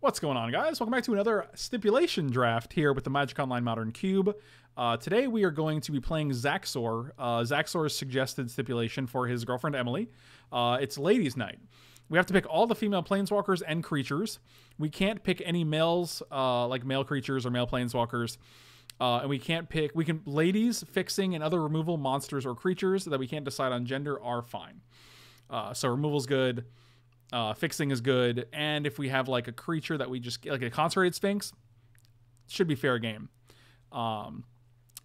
What's going on, guys? Welcome back to another stipulation draft here with the Magic Online Modern Cube. Uh, today we are going to be playing Zaxor. Uh, Zaxor's suggested stipulation for his girlfriend Emily. Uh, it's Ladies' Night. We have to pick all the female planeswalkers and creatures. We can't pick any males, uh, like male creatures or male planeswalkers. Uh, and we can't pick. We can ladies, fixing, and other removal monsters or creatures that we can't decide on gender are fine. Uh, so removal's good. Uh, fixing is good, and if we have like a creature that we just like a consecrated sphinx, should be fair game. Um,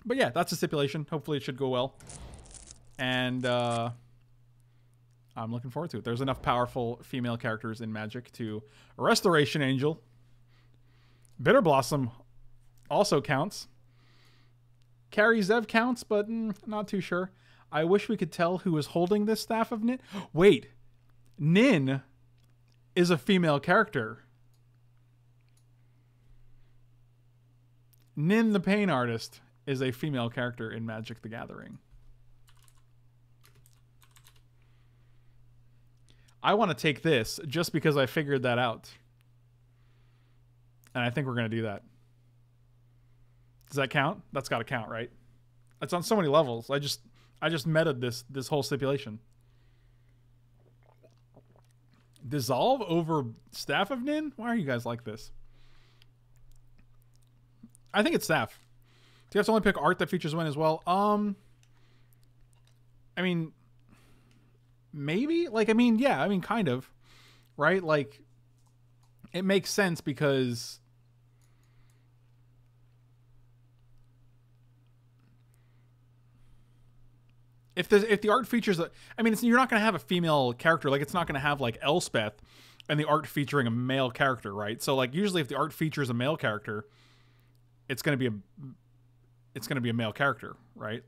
but yeah, that's a stipulation. Hopefully, it should go well, and uh, I'm looking forward to it. There's enough powerful female characters in Magic to Restoration Angel, Bitter Blossom also counts. Kari Zev counts, but mm, not too sure. I wish we could tell who is holding this staff of Nin. Wait, Nin is a female character. Nin the Pain Artist is a female character in Magic the Gathering. I want to take this just because I figured that out. And I think we're going to do that. Does that count? That's got to count, right? It's on so many levels. I just I just meted this this whole stipulation. Dissolve over Staff of Nin? Why are you guys like this? I think it's Staff. Do you have to only pick art that features win as well? Um I mean maybe? Like I mean, yeah, I mean kind of. Right? Like it makes sense because if the if the art features a, I mean, you're not going to have a female character. Like it's not going to have like Elspeth and the art featuring a male character, right? So like usually if the art features a male character, it's going to be a it's going to be a male character, right?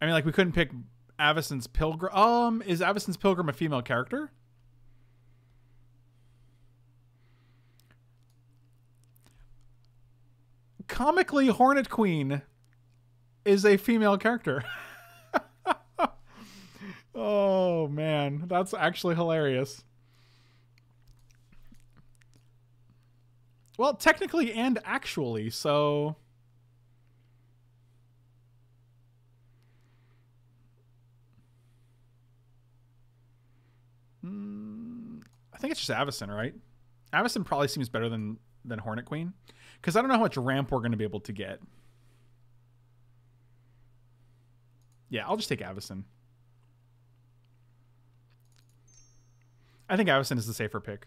I mean, like we couldn't pick Avacyn's Pilgrim. Um, is Avacyn's Pilgrim a female character? Comically, Hornet Queen is a female character. Oh man, that's actually hilarious. Well, technically and actually, so mm, I think it's just Avacyn, right? Avacyn probably seems better than than Hornet Queen because I don't know how much ramp we're going to be able to get. Yeah, I'll just take Avacyn. I think Avacyn is the safer pick.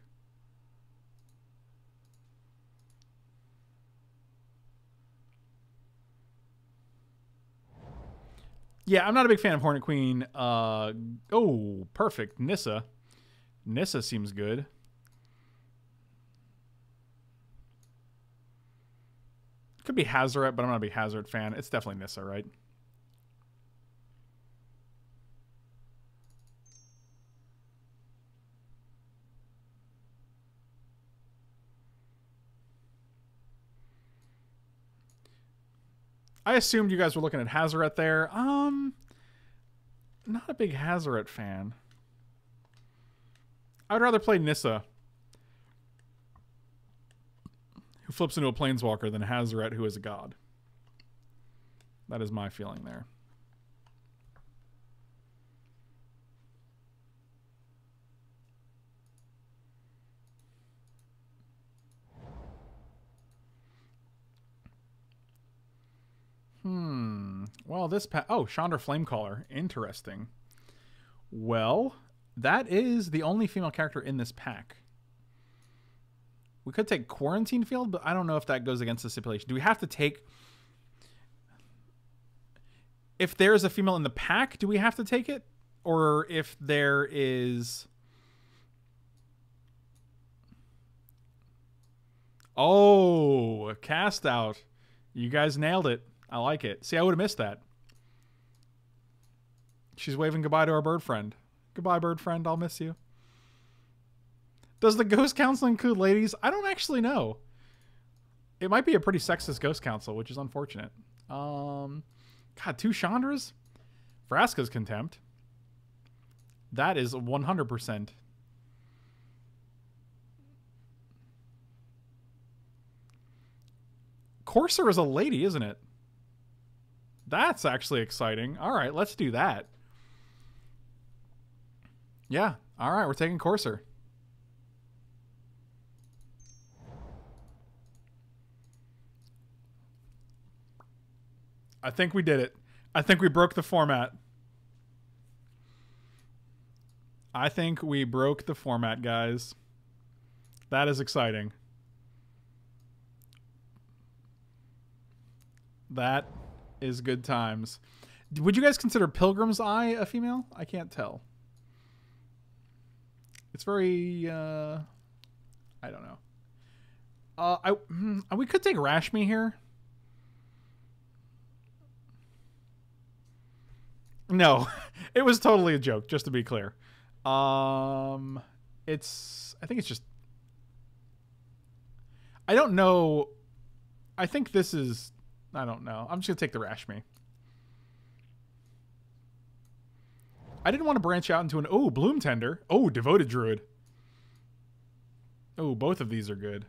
Yeah, I'm not a big fan of Hornet Queen. Uh, oh, perfect. Nissa. Nissa seems good. Could be Hazoret, but I'm not a big Hazoret fan. It's definitely Nissa, right? I assumed you guys were looking at Hazoret there. Um, not a big Hazoret fan. I'd rather play Nissa, who flips into a planeswalker, than Hazoret, who is a god. That is my feeling there. Hmm. Well, this pa- oh Chandra Flamecaller, interesting. Well, that is the only female character in this pack. We could take Quarantine Field, but I don't know if that goes against the stipulation. Do we have to take? If there's a female in the pack, do we have to take it, or if there is? Oh, cast out. You guys nailed it. I like it. See, I would have missed that. She's waving goodbye to our bird friend. Goodbye, bird friend. I'll miss you. Does the ghost council include ladies? I don't actually know. It might be a pretty sexist ghost council, which is unfortunate. Um, God, two Chandras? Vraska's contempt. That is 100%. Courser is a lady, isn't it? That's actually exciting. All right, let's do that. Yeah. All right, we're taking Courser. I think we did it. I think we broke the format. I think we broke the format, guys. That is exciting. That is good times. Would you guys consider Pilgrim's Eye a female? I can't tell. It's very, uh, I don't know. Uh, I hmm, we could take Rashmi here. No, it was totally a joke. Just to be clear, um, it's I think it's just I don't know. I think this is I don't know. I'm just gonna take the Rashmi. I didn't want to branch out into an oh Bloom Tender. Oh, Devoted Druid. Oh, both of these are good.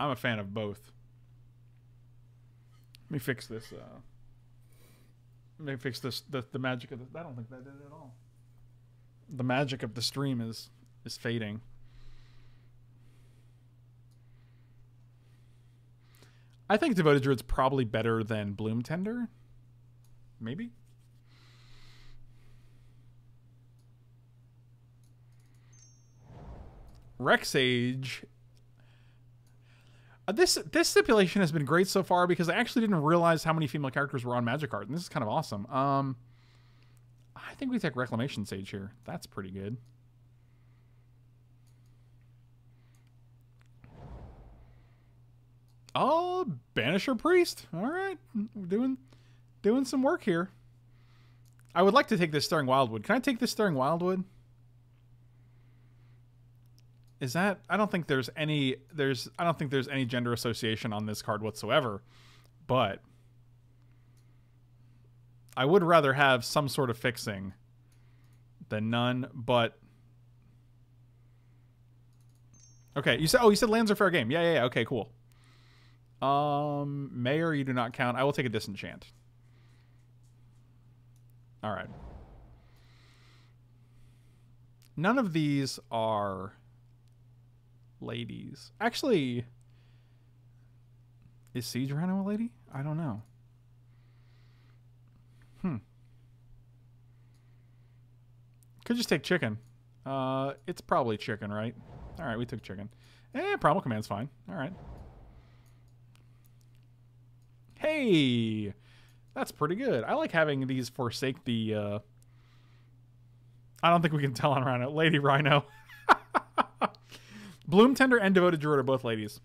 I'm a fan of both. Let me fix this. Uh, let me fix this. The, the magic of the. I don't think that did it at all. The magic of the stream is is fading. I think Devoted Druid's probably better than Bloom Tender. Maybe. Rec Sage. Uh, this this stipulation has been great so far because I actually didn't realize how many female characters were on Magic Card, and this is kind of awesome. Um, I think we take Reclamation Sage here. That's pretty good. Oh, Banisher Priest. All right, doing doing some work here. I would like to take this Stirring Wildwood. Can I take this Stirring Wildwood? Is that I don't think there's any there's I don't think there's any gender association on this card whatsoever. But I would rather have some sort of fixing than none, but Okay, you said oh you said lands are fair game. Yeah, yeah, yeah. Okay, cool. Um Mayor, you do not count. I will take a disenchant. Alright. None of these are ladies. Actually, is Siege Rhino a lady? I don't know. Hmm. Could just take chicken. Uh, it's probably chicken, right? All right, we took chicken. Eh, Primal Command's fine. All right. Hey, that's pretty good. I like having these forsake the. Uh... I don't think we can tell on Rhino. Lady Rhino. Bloom Tender and Devoted Druid are both ladies.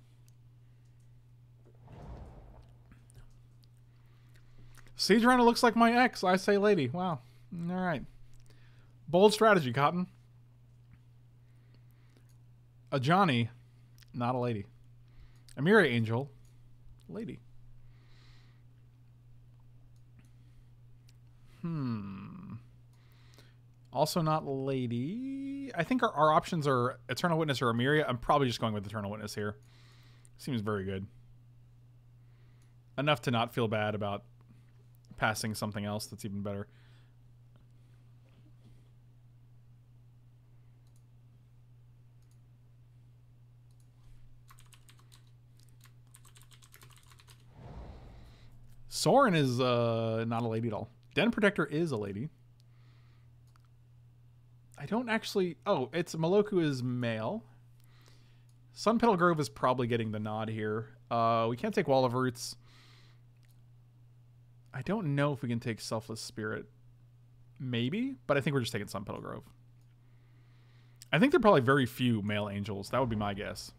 Siege Runner looks like my ex. I say lady. Wow. All right. Bold strategy, Cotton. A Johnny, not a lady. A Mirror Angel, lady. Hmm. Also not Lady. I think our, our options are Eternal Witness or Emeria. I'm probably just going with Eternal Witness here. Seems very good. Enough to not feel bad about passing something else that's even better. Sorin is uh, not a lady at all. Den Protector is a lady. I don't actually. Oh, it's Meloku is male. Sun Petal Grove is probably getting the nod here. Uh, we can't take Wall of Roots. I don't know if we can take Selfless Spirit. Maybe, but I think we're just taking Sun Petal Grove. I think there are probably very few male angels. That would be my guess.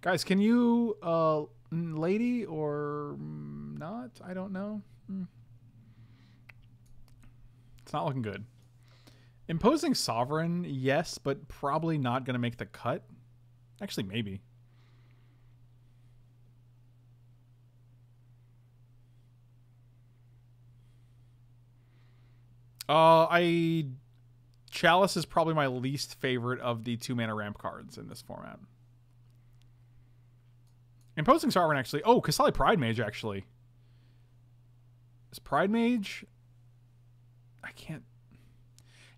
Guys, can you, uh, lady or not? I don't know. Hmm. Not looking good. Imposing Sovereign, yes, but probably not going to make the cut. Actually, maybe. Uh, I Chalice is probably my least favorite of the two mana ramp cards in this format. Imposing Sovereign actually. Oh, Qasali Pride Mage actually. Is Pridemage? I can't.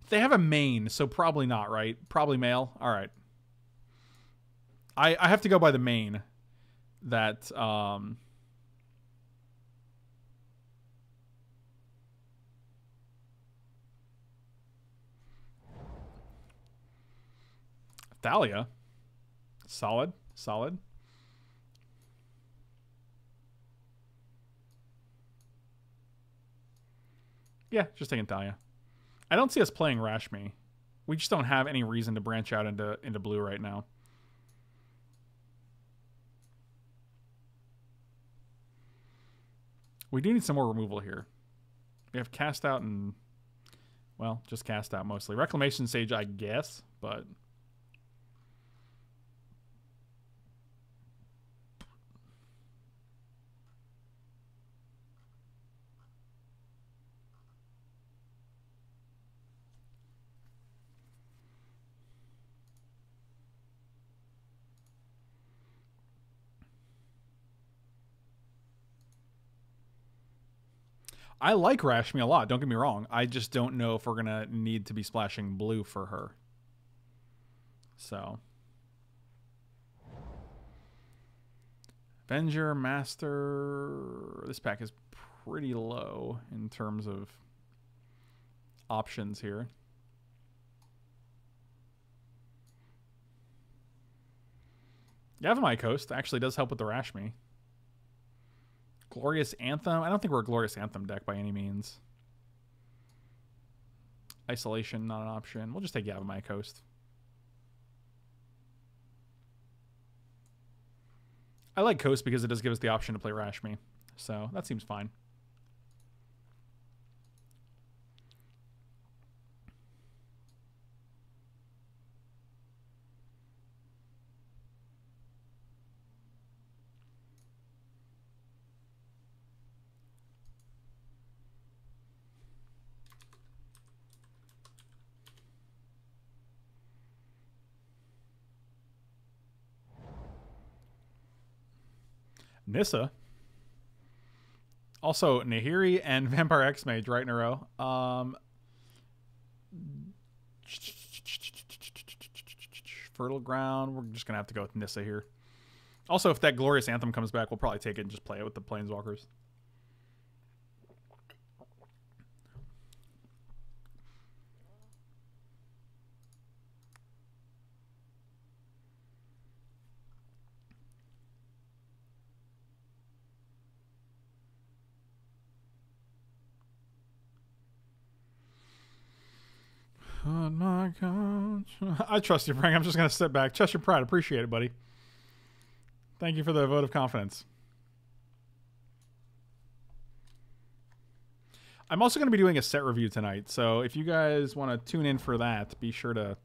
They have a mane, so probably not, right? Probably male. All right. I I have to go by the mane. That um. Thalia. Solid. Solid. Yeah, just taking Thalia. I don't see us playing Rashmi. We just don't have any reason to branch out into into blue right now. We do need some more removal here. We have cast out and well, just cast out mostly. Reclamation Sage, I guess, but I like Rashmi a lot. Don't get me wrong. I just don't know if we're gonna need to be splashing blue for her. So. Avenger, Master. This pack is pretty low in terms of options here. Yavimaya Coast actually does help with the Rashmi. Glorious Anthem. I don't think we're a Glorious Anthem deck by any means. Isolation, not an option. We'll just take Yavimaya Coast. I like Coast because it does give us the option to play Rashmi. So that seems fine. Nissa. Also, Nahiri and Vampire Hexmage right in a row. Um, Fertile Ground. We're just going to have to go with Nissa here. Also, if that Glorious Anthem comes back, we'll probably take it and just play it with the Planeswalkers. On my couch. I trust you, Frank. I'm just going to sit back. Your pride. Appreciate it, buddy. Thank you for the vote of confidence. I'm also going to be doing a set review tonight. So if you guys want to tune in for that, be sure to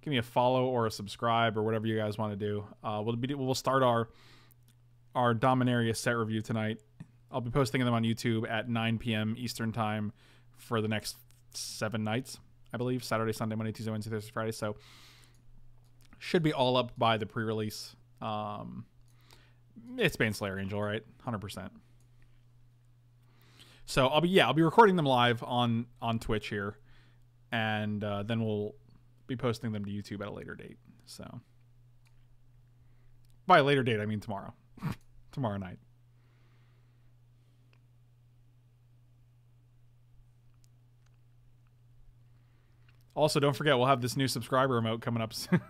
give me a follow or a subscribe or whatever you guys want to do. Uh, we'll be we'll start our our Dominaria set review tonight. I'll be posting them on YouTube at 9 p.m. Eastern time for the next seven nights. I believe. Saturday, Sunday, Monday, Tuesday, Wednesday, Thursday, Friday. So should be all up by the pre-release. Um, it's Baneslayer Angel, right? Hundred percent. So I'll be yeah I'll be recording them live on on Twitch here, and uh, then we'll be posting them to YouTube at a later date. So by a later date I mean tomorrow, tomorrow night. Also, don't forget we'll have this new subscriber emote coming up soon.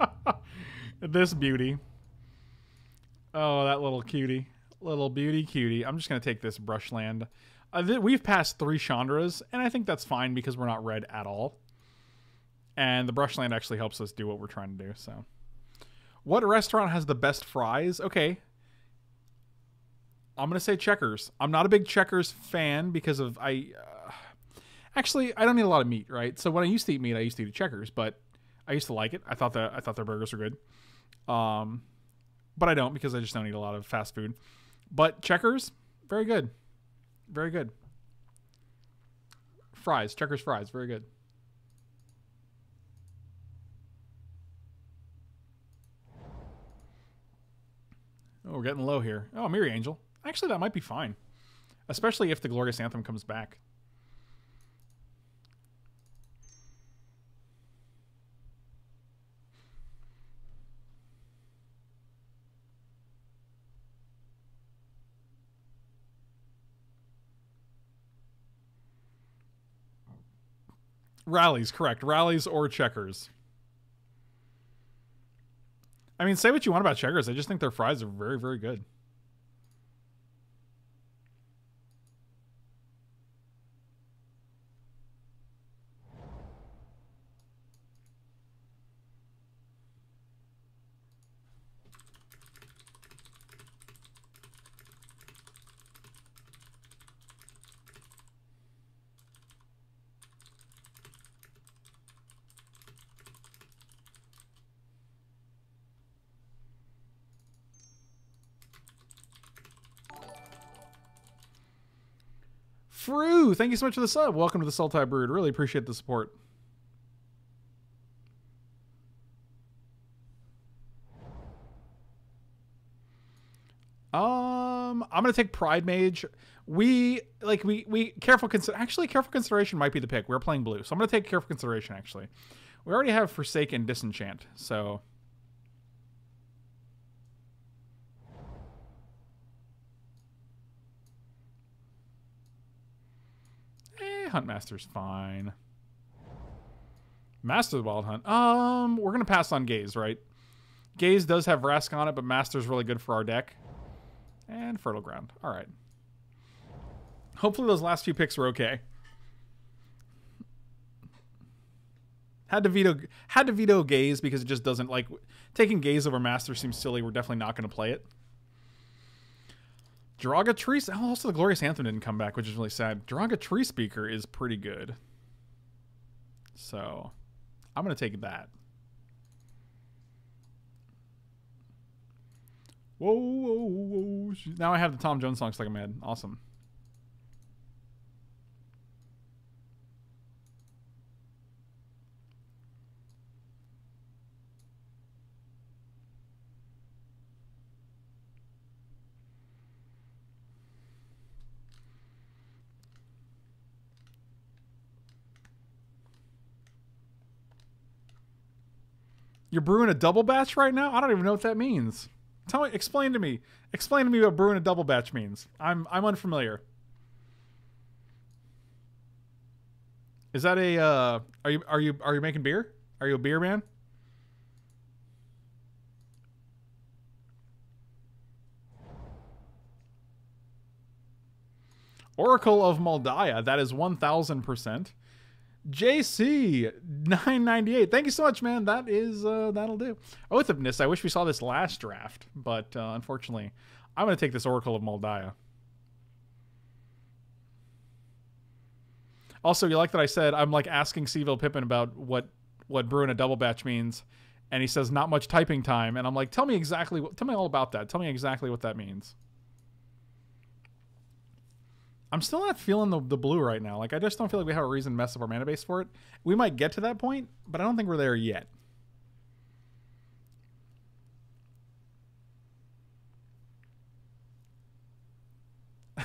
this beauty. Oh, that little cutie. Little beauty cutie. I'm just going to take this brushland. Uh, th- we've passed three Chandras, and I think that's fine because we're not red at all. And the brushland actually helps us do what we're trying to do, so. What restaurant has the best fries? Okay. I'm going to say Checkers. I'm not a big Checkers fan because of I uh, Actually, I don't eat a lot of meat, right? So when I used to eat meat, I used to eat Checkers, but I used to like it. I thought that I thought their burgers were good. Um, but I don't because I just don't eat a lot of fast food. But Checkers, very good, very good. Fries, Checkers fries, very good. Oh, we're getting low here. Oh, Mirror Angel. Actually, that might be fine. Especially if the Glorious Anthem comes back. Rally's, correct. Rally's or checkers. I mean, say what you want about checkers. I just think their fries are very, very good. Thank you so much for the sub. Welcome to the Sultai Brood. Really appreciate the support. Um, I'm gonna take Pride Mage. We like we we careful consider actually careful consideration might be the pick. We're playing blue, so I'm gonna take careful consideration. Actually, we already have Forsaken Disenchant, so Huntmaster's fine. Master of the Wild Hunt. Um, we're gonna pass on Gaze, right? Gaze does have Rask on it, but Master's really good for our deck. And Fertile Ground. All right. Hopefully those last few picks were okay. Had to veto had to veto Gaze because it just doesn't like taking Gaze over Master seems silly. We're definitely not going to play it. Joraga Tree. Oh, also the Glorious Anthem didn't come back, which is really sad. Joraga Tree Speaker is pretty good. So, I'm gonna take that. Whoa, whoa, whoa! Now I have the Tom Jones song stuck in my head. Awesome. You're brewing a double batch right now? I don't even know what that means. Tell me, explain to me. Explain to me what brewing a double batch means. I'm I'm unfamiliar. Is that a uh are you are you are you making beer? Are you a beer man? Oracle of Mul Daya is 1000%. JC 998. Thank you so much, man. That is uh that'll do. Oath of Nissa. I wish we saw this last draft, but uh, unfortunately, I'm going to take this Oracle of Daya. Also, you like that I said I'm like asking Seville Pippin about what what brewing a double batch means, and he says not much typing time, and I'm like, tell me exactly, tell me all about that. Tell me exactly what that means. I'm still not feeling the, the blue right now. Like, I just don't feel like we have a reason to mess up our mana base for it. We might get to that point, but I don't think we're there yet.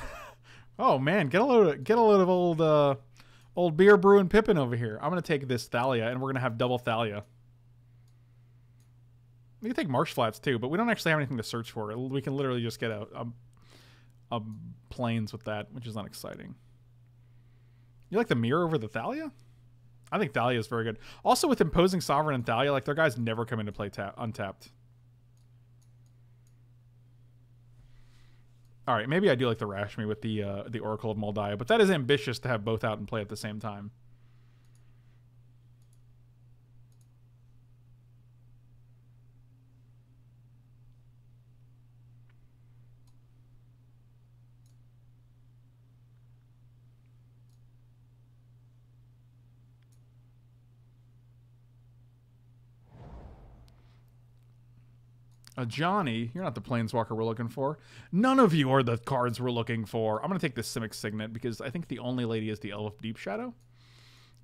oh man, get a load of, get a load of old uh, old beer brewing Pippin over here. I'm gonna take this Thalia, and we're gonna have double Thalia. We can take Marsh Flats too, but we don't actually have anything to search for. We can literally just get a, a um, planes with that, which is not exciting. You like the mirror over the Thalia? I think Thalia is very good. Also, with imposing Sovereign and Thalia, like their guys never come into play tap untapped. All right, maybe I do like the Rashmi with the uh, the Oracle of Daya, but that is ambitious to have both out and play at the same time. Uh, Johnny, you're not the planeswalker we're looking for. None of you are the cards we're looking for. I'm going to take the Simic Signet because I think the only lady is the Elf Deep Shadow.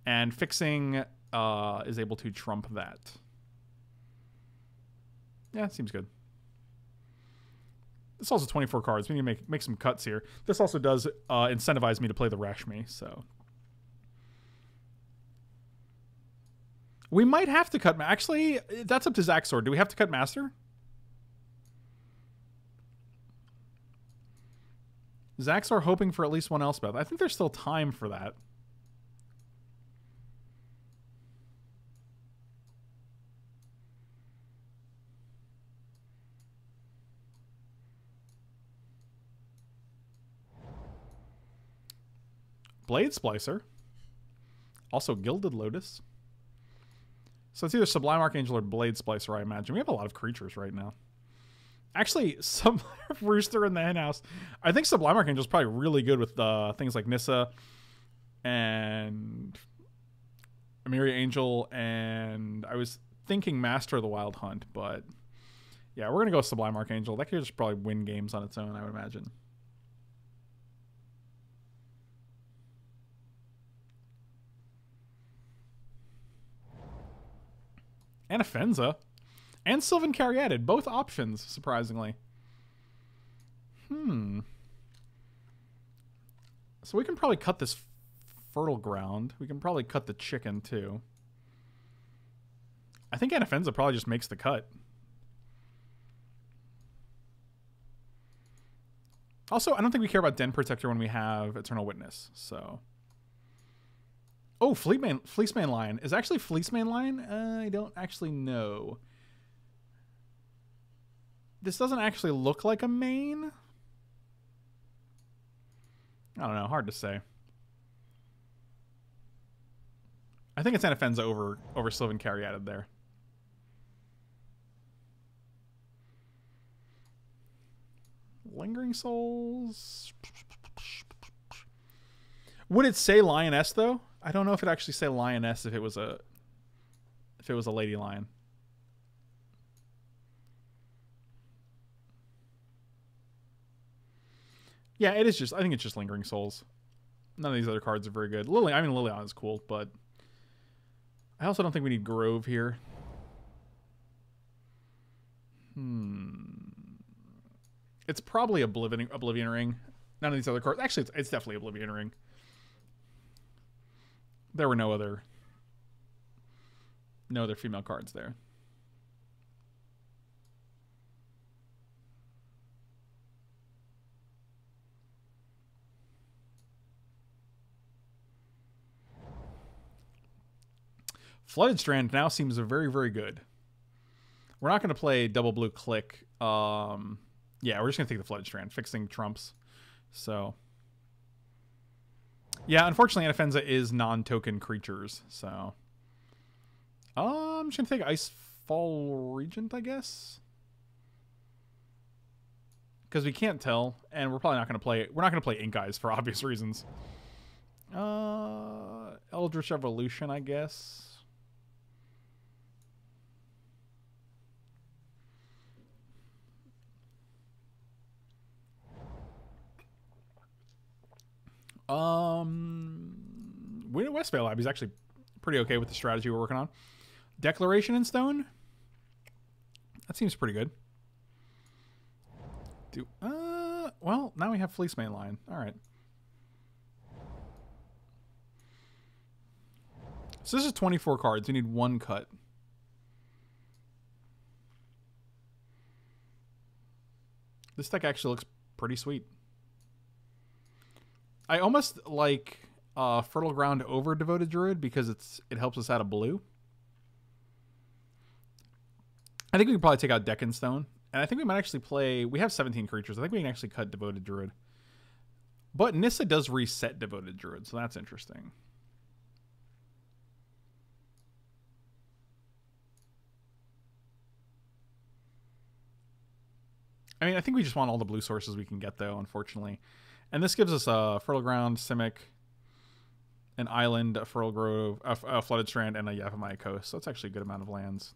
And fixing uh, is able to trump that. Yeah, seems good. This also 24 cards. We need to make make some cuts here. This also does uh, incentivize me to play the Rashmi, so. We might have to cut. Actually, that's up to Zaxor. Do we have to cut Master? Zaxor hoping for at least one Elspeth. I think there's still time for that. Blade Splicer. Also Gilded Lotus. So it's either Sublime Archangel or Blade Splicer, I imagine. We have a lot of creatures right now. Actually, some Rooster in the Henhouse. I think Sublime Archangel is probably really good with uh, things like Nissa and Emeria Angel, and I was thinking Master of the Wild Hunt, but yeah, we're gonna go Sublime Archangel. That could just probably win games on its own, I would imagine. Anafenza, and Sylvan Caryatid. Both options, surprisingly. Hmm. So we can probably cut this fertile ground. We can probably cut the chicken, too. I think Anafenza probably just makes the cut. Also, I don't think we care about Den Protector when we have Eternal Witness, so... Oh, Fleetman, Fleecemane Lion. Is actually Fleecemane Lion? Uh, I don't actually know. This doesn't actually look like a mane. I don't know. Hard to say. I think it's Anafenza over over Sylvan Caryatid there. Lingering Souls. Would it say Lioness though? I don't know if it actually say lioness if it was a if it was a lady lion. Yeah, it is just I think it's just lingering souls. None of these other cards are very good. Lily I mean Liliana is cool, but I also don't think we need Grove here. Hmm. It's probably Oblivion Oblivion Ring. None of these other cards. Actually, it's, it's definitely Oblivion Ring. There were no other no other female cards there. Flooded Strand now seems very, very good. We're not going to play double blue click. Um, yeah, we're just going to take the Flooded Strand, fixing trumps. So yeah, unfortunately, Anafenza is non-token creatures, so... Uh, I'm just gonna take Icefall Regent, I guess? Because we can't tell, and we're probably not gonna play... We're not gonna play Ink Eyes for obvious reasons. Uh, Eldritch Evolution, I guess? Um, Win Westvale Lab actually pretty okay with the strategy we're working on. Declaration in Stone. That seems pretty good. Do uh well now we have Fleecemane Lion. All right. So this is 24 cards. You need one cut. This deck actually looks pretty sweet. I almost like uh, Fertile Ground over Devoted Druid because it's it helps us out of blue. I think we can probably take out Deck Stone. And I think we might actually play... We have 17 creatures. I think we can actually cut Devoted Druid. But Nissa does reset Devoted Druid, so that's interesting. I mean, I think we just want all the blue sources we can get, though, unfortunately. And this gives us a Fertile Ground, Simic, an island, a Fertile Grove, a, a Flooded Strand, and a Yavimaya Coast. So that's actually a good amount of lands.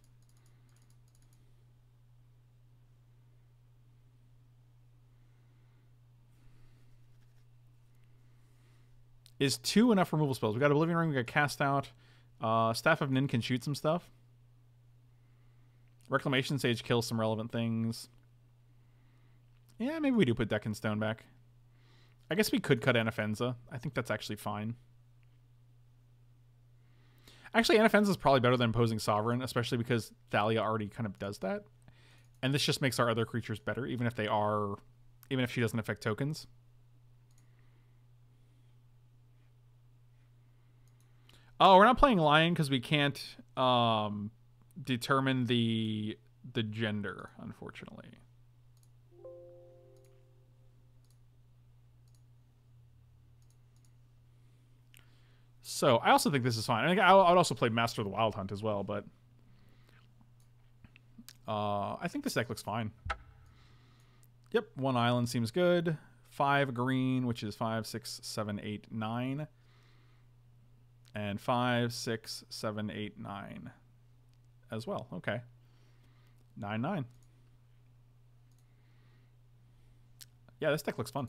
Is two enough removal spells? We got Oblivion Ring, we got Cast Out. Uh, Staff of Nin can shoot some stuff. Reclamation Sage kills some relevant things. Yeah, maybe we do put Deck and Stone back. I guess we could cut Anafenza. I think that's actually fine. Actually, Anafenza is probably better than imposing Sovereign, especially because Thalia already kind of does that. And this just makes our other creatures better, even if they are, even if she doesn't affect tokens. Oh, we're not playing Lion because we can't um, determine the the gender, unfortunately. So I also think this is fine. I think I would also play Master of the Wild Hunt as well, but uh, I think this deck looks fine. Yep, one island seems good. Five green, which is five, six, seven, eight, nine, and five, six, seven, eight, nine, as well. Okay, nine, nine. Yeah, this deck looks fun.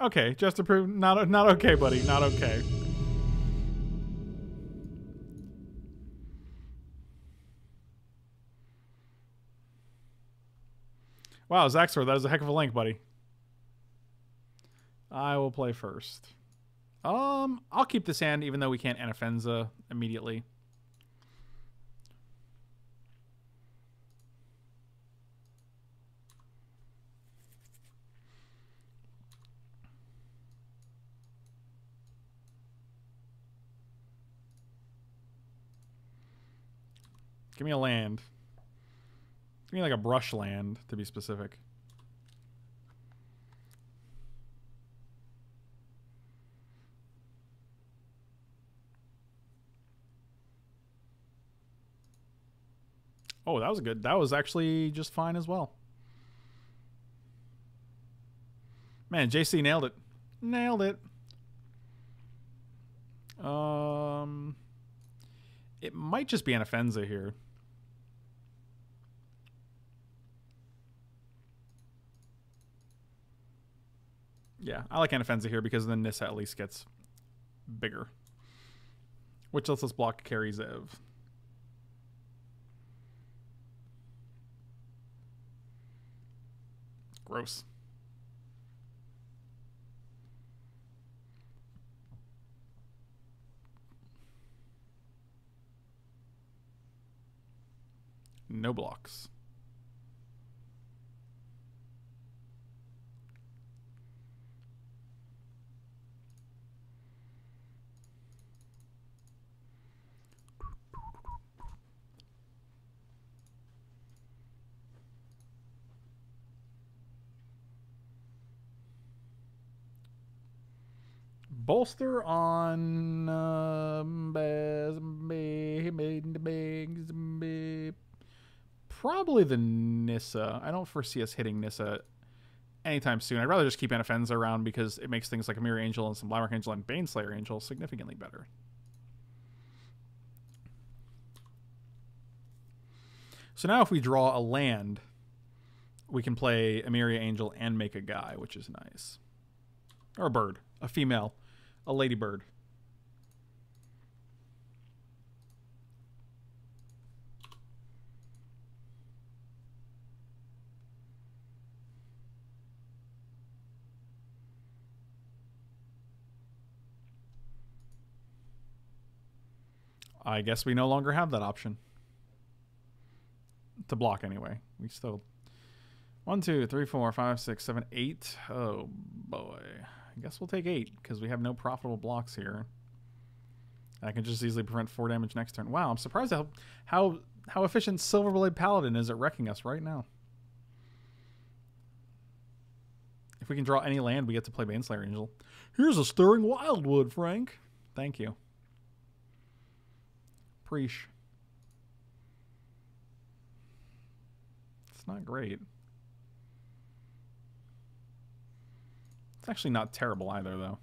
Okay, just to prove not not okay, buddy, not okay. Wow, Zaxor, that is a heck of a link, buddy. I will play first. Um, I'll keep this hand even though we can't Anafenza immediately. Give me a land. Give me like a brush land, to be specific. Oh, that was good. That was actually just fine as well. Man, JC nailed it. Nailed it. Um, it might just be Anafenza here. Yeah, I like Anafenza here because then Nissa at least gets bigger. Which lets us block Kari Zev. Gross. No blocks. Bolster on um, probably the Nissa. I don't foresee us hitting Nissa anytime soon. I'd rather just keep Anafenza around because it makes things like a Mirror Angel and some Blackmark Angel and Baneslayer Angel significantly better. So now if we draw a land, we can play Emeria Angel and make a guy, which is nice. Or a bird, a female a ladybird. I guess we no longer have that option. To block anyway. We still one, two, three, four, five, six, seven, eight. Oh boy. I guess we'll take eight because we have no profitable blocks here. I can just easily prevent four damage next turn. Wow, I'm surprised how how how efficient Silverblade Paladin is at wrecking us right now. If we can draw any land, we get to play Baneslayer Angel. Here's a Stirring Wildwood, Frank. Thank you. Preach. It's not great. It's actually not terrible either, though.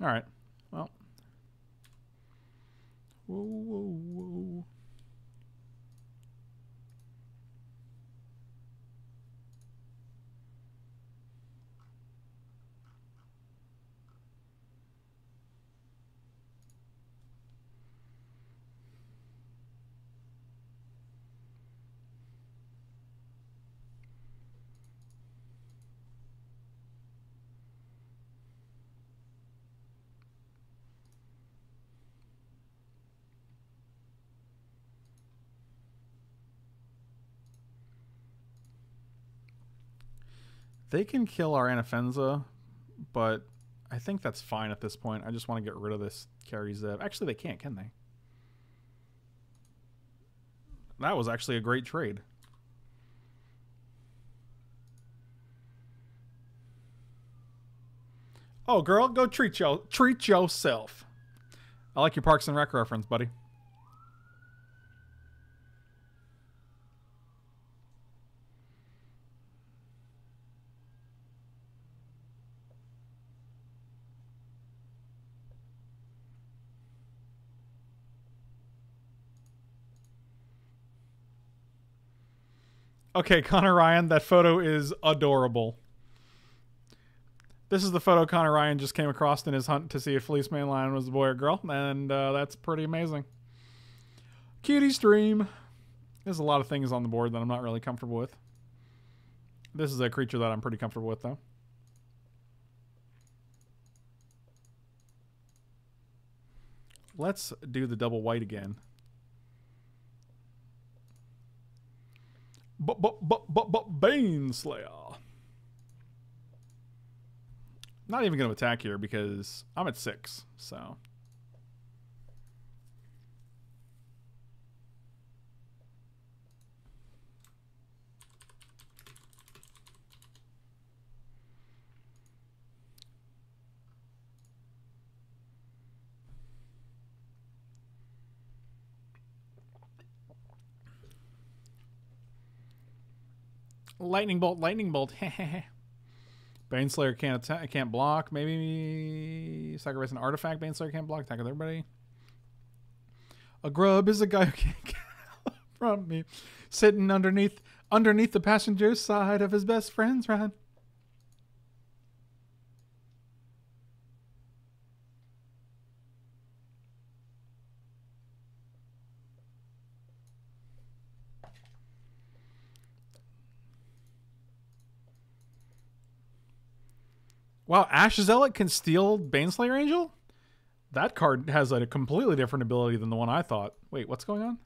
All right. Well. Whoa, whoa, whoa. They can kill our Anafenza, but I think that's fine at this point. I just want to get rid of this Kari Zev. Actually, they can't, can they? That was actually a great trade. Oh, girl, go treat yo treat yourself. I like your Parks and Rec reference, buddy. Okay, Connor Ryan, that photo is adorable. This is the photo Connor Ryan just came across in his hunt to see if Fleece Lion was a boy or girl, and uh, that's pretty amazing. Cutie stream. There's a lot of things on the board that I'm not really comfortable with. This is a creature that I'm pretty comfortable with, though. Let's do the double white again. But but but but but Baneslayer. Not even going to attack here because I'm at six. So. Lightning bolt, lightning bolt. Baneslayer can't attack, can't block. Maybe sacrifice an artifact. Baneslayer can't block. Attack with everybody. A grub is a guy who can't get from me, sitting underneath underneath the passenger side of his best friend's ride. Wow, Ash Zealot can steal Baneslayer Angel? That card has a completely different ability than the one I thought. Wait, what's going on?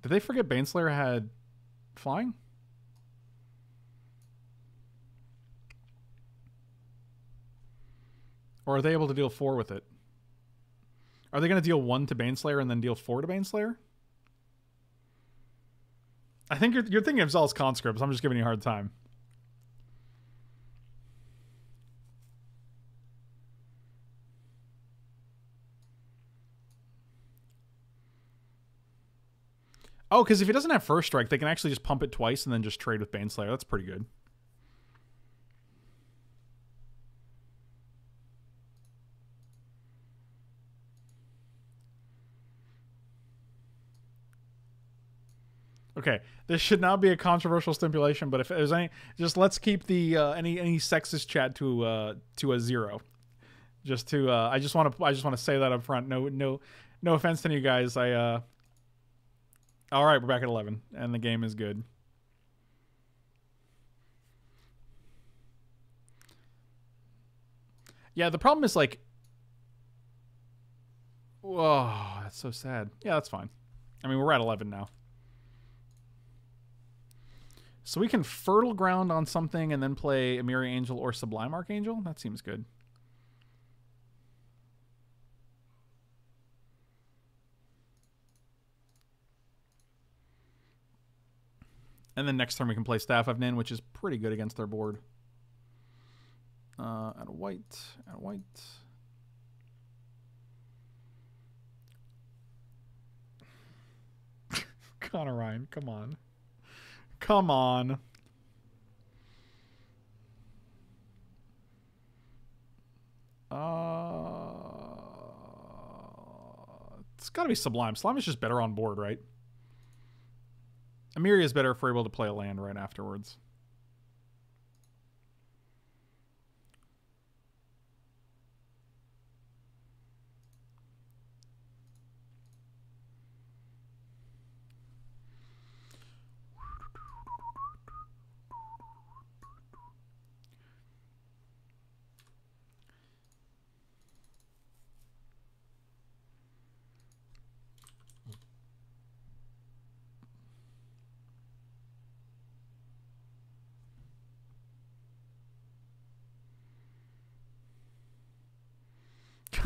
Did they forget Baneslayer had flying? Or are they able to deal four with it? Are they going to deal one to Baneslayer and then deal four to Baneslayer? I think you're, you're thinking of Zealous Conscripts. I'm just giving you a hard time. Oh, because if he doesn't have first strike, they can actually just pump it twice and then just trade with Baneslayer. That's pretty good. Okay, this should not be a controversial stipulation, but if there's any, just let's keep the uh, any any sexist chat to uh, to a zero. Just to, uh, I just want to, I just want to say that up front. No, no, no offense to you guys. I, uh, all right, we're back at eleven, and the game is good. Yeah, the problem is like, whoa, that's so sad. Yeah, that's fine. I mean, we're at eleven now. So we can fertile ground on something and then play Emeria Angel or Sublime Archangel. That seems good. And then next turn we can play Staff of Nin, which is pretty good against their board. Uh, of white, of white. Connor Ryan, come on. Come on. Uh, it's got to be Sublime. Sublime is just better on board, right? Emeria is better if we're able to play a land right afterwards.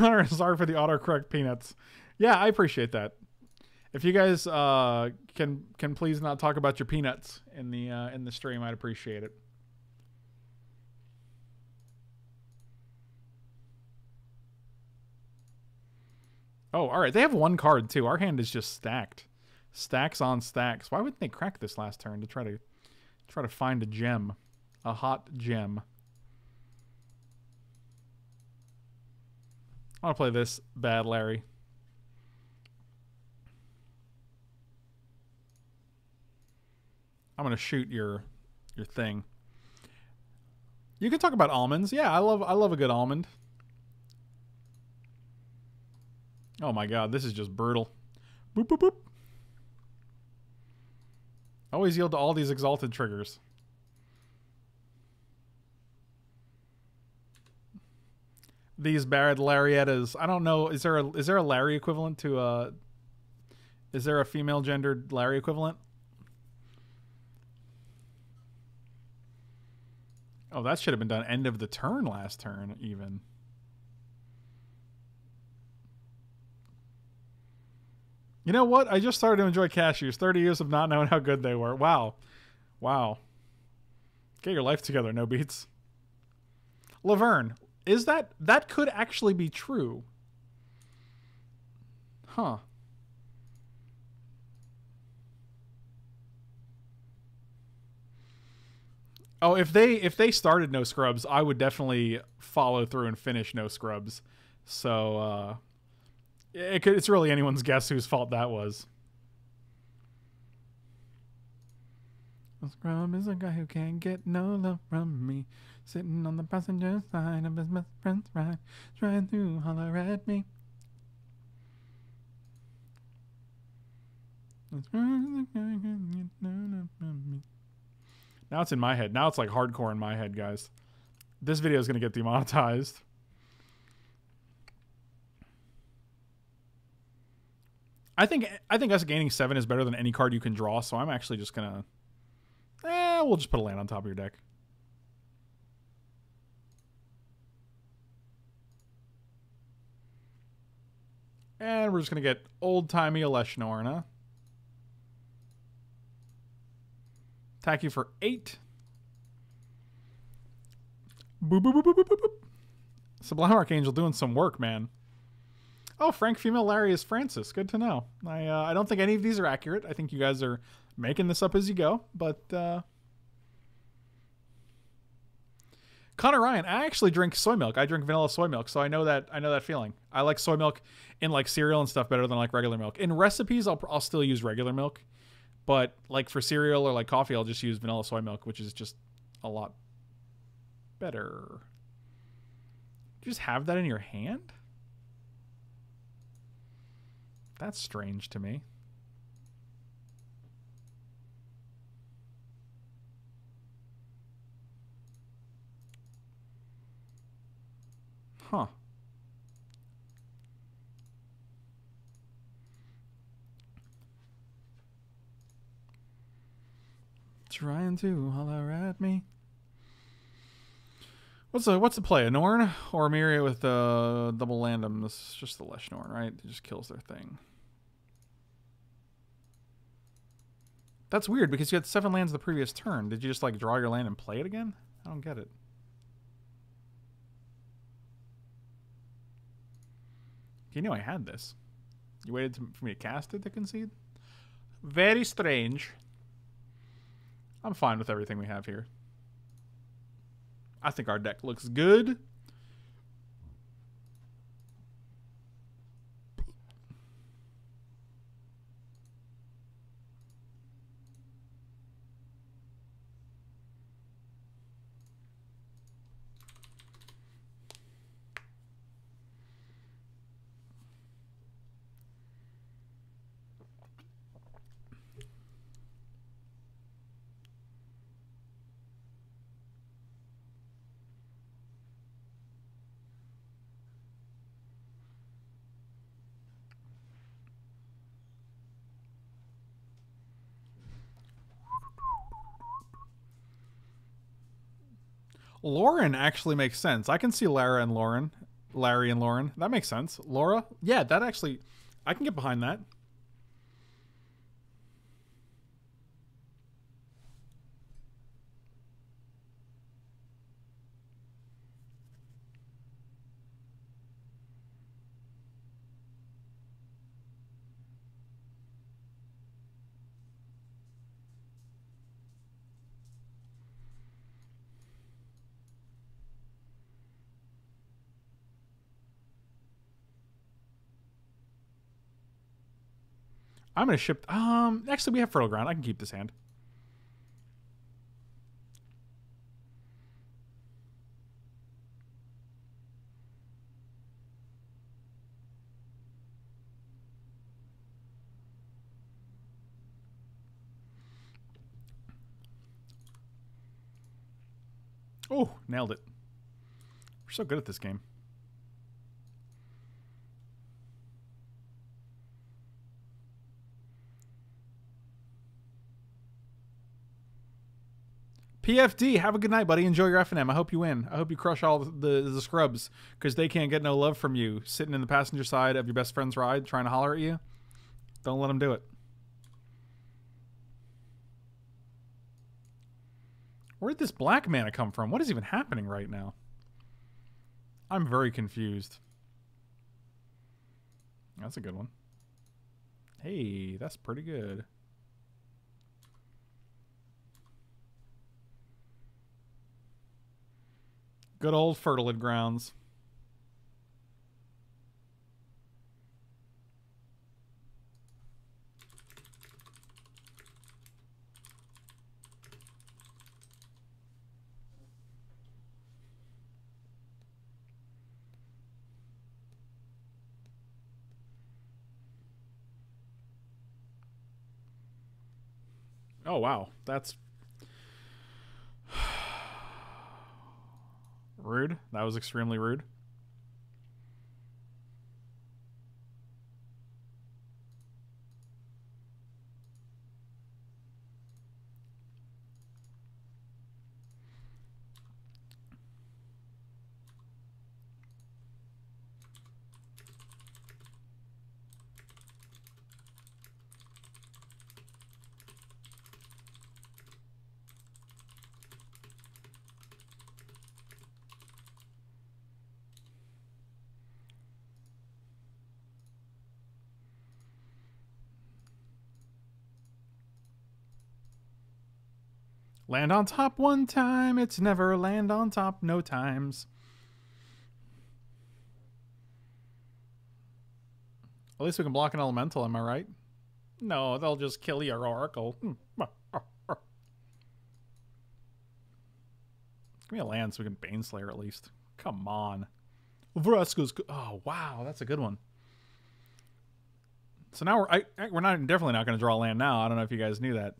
sorry for the autocorrect peanuts. Yeah, I appreciate that. If you guys uh, can can please not talk about your peanuts in the uh, in the stream, I'd appreciate it. Oh, all right. They have one card too. Our hand is just stacked, stacks on stacks. Why wouldn't they crack this last turn to try to try to find a gem, a hot gem? I want to play this bad Larry. I'm gonna shoot your your thing. You can talk about almonds. Yeah, I love I love a good almond. Oh my god, this is just brutal. Boop boop boop. Always yield to all these exalted triggers. These Barrett Lariettas. I don't know. Is there a is there a Larry equivalent to a? Is there a female gendered Larry equivalent? Oh, that should have been done end of the turn last turn even. You know what? I just started to enjoy cashews. 30 years of not knowing how good they were. Wow. Wow. Get your life together, no beats. Laverne, is that that could actually be true? Huh. Oh, if they if they started no scrubs, I would definitely follow through and finish no scrubs. So uh it could, it's really anyone's guess whose fault that was. A scrub is a guy who can't get no love from me. Sitting on the passenger side of his best friend's ride, trying to holler at me. Now it's in my head. Now it's like hardcore in my head, guys. This video is going to get demonetized. I think I think us gaining seven is better than any card you can draw, so I'm actually just gonna. Eh, we'll just put a land on top of your deck. And we're just going to get old-timey Elesh Attack you for eight. Boop, boop, boop, boop, boop, boop. Sublime Archangel doing some work, man. Oh, Frank Female Larry is Francis. Good to know. I uh, I don't think any of these are accurate. I think you guys are making this up as you go, but uh, Connor Ryan, I actually drink soy milk. I drink vanilla soy milk, so I know that I know that feeling. I like soy milk in like cereal and stuff better than like regular milk. In recipes, I'll I'll still use regular milk, but like for cereal or like coffee, I'll just use vanilla soy milk, which is just a lot better. You just have that in your hand? That's strange to me. Huh. Trying to holler at me. What's the what's the play? A Norn or Emeria with the uh, double landum? This is just the Elesh Norn, right? It just kills their thing. That's weird because you had seven lands the previous turn. Did you just like draw your land and play it again? I don't get it. You knew I had this. You waited for me to cast it to concede? Very strange. I'm fine with everything we have here. I think our deck looks good. Lauren actually makes sense. I can see Lara and Lauren, Larry and Lauren. That makes sense. Laura, yeah, that actually, I can get behind that. I'm gonna ship. Um, actually, we have fertile ground. I can keep this hand. Oh, nailed it. We're so good at this game. PFD, have a good night, buddy. Enjoy your FNM. I hope you win. I hope you crush all the, the, scrubs because they can't get no love from you sitting in the passenger side of your best friend's ride trying to holler at you. Don't let them do it. Where'd this black mana come from? What is even happening right now? I'm very confused. That's a good one. Hey, that's pretty good. Good old fertilid grounds. Oh wow, that's Rude. That was extremely rude. Land on top one time, it's never land on top no times. At least we can block an elemental, am I right? No, they'll just kill your oracle. Hmm. Give me a land so we can Baneslayer at least. Come on. Vraska's Oh, wow, that's a good one. So now we're I, we're not definitely not going to draw land now. I don't know if you guys knew that.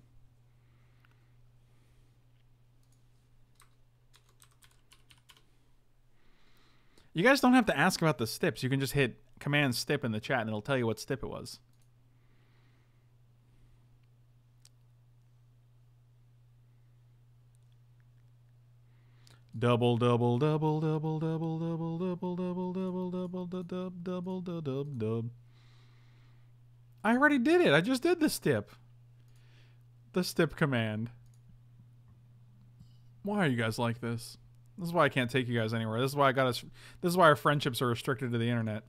You guys don't have to ask about the stips. You can just hit command stip in the chat and it'll tell you what stip it was. Double double double double double double double double double double double double double double I already did it. I just did the stip. The stip command. Why are you guys like this? This is why I can't take you guys anywhere. This is why I got us. This is why our friendships are restricted to the internet.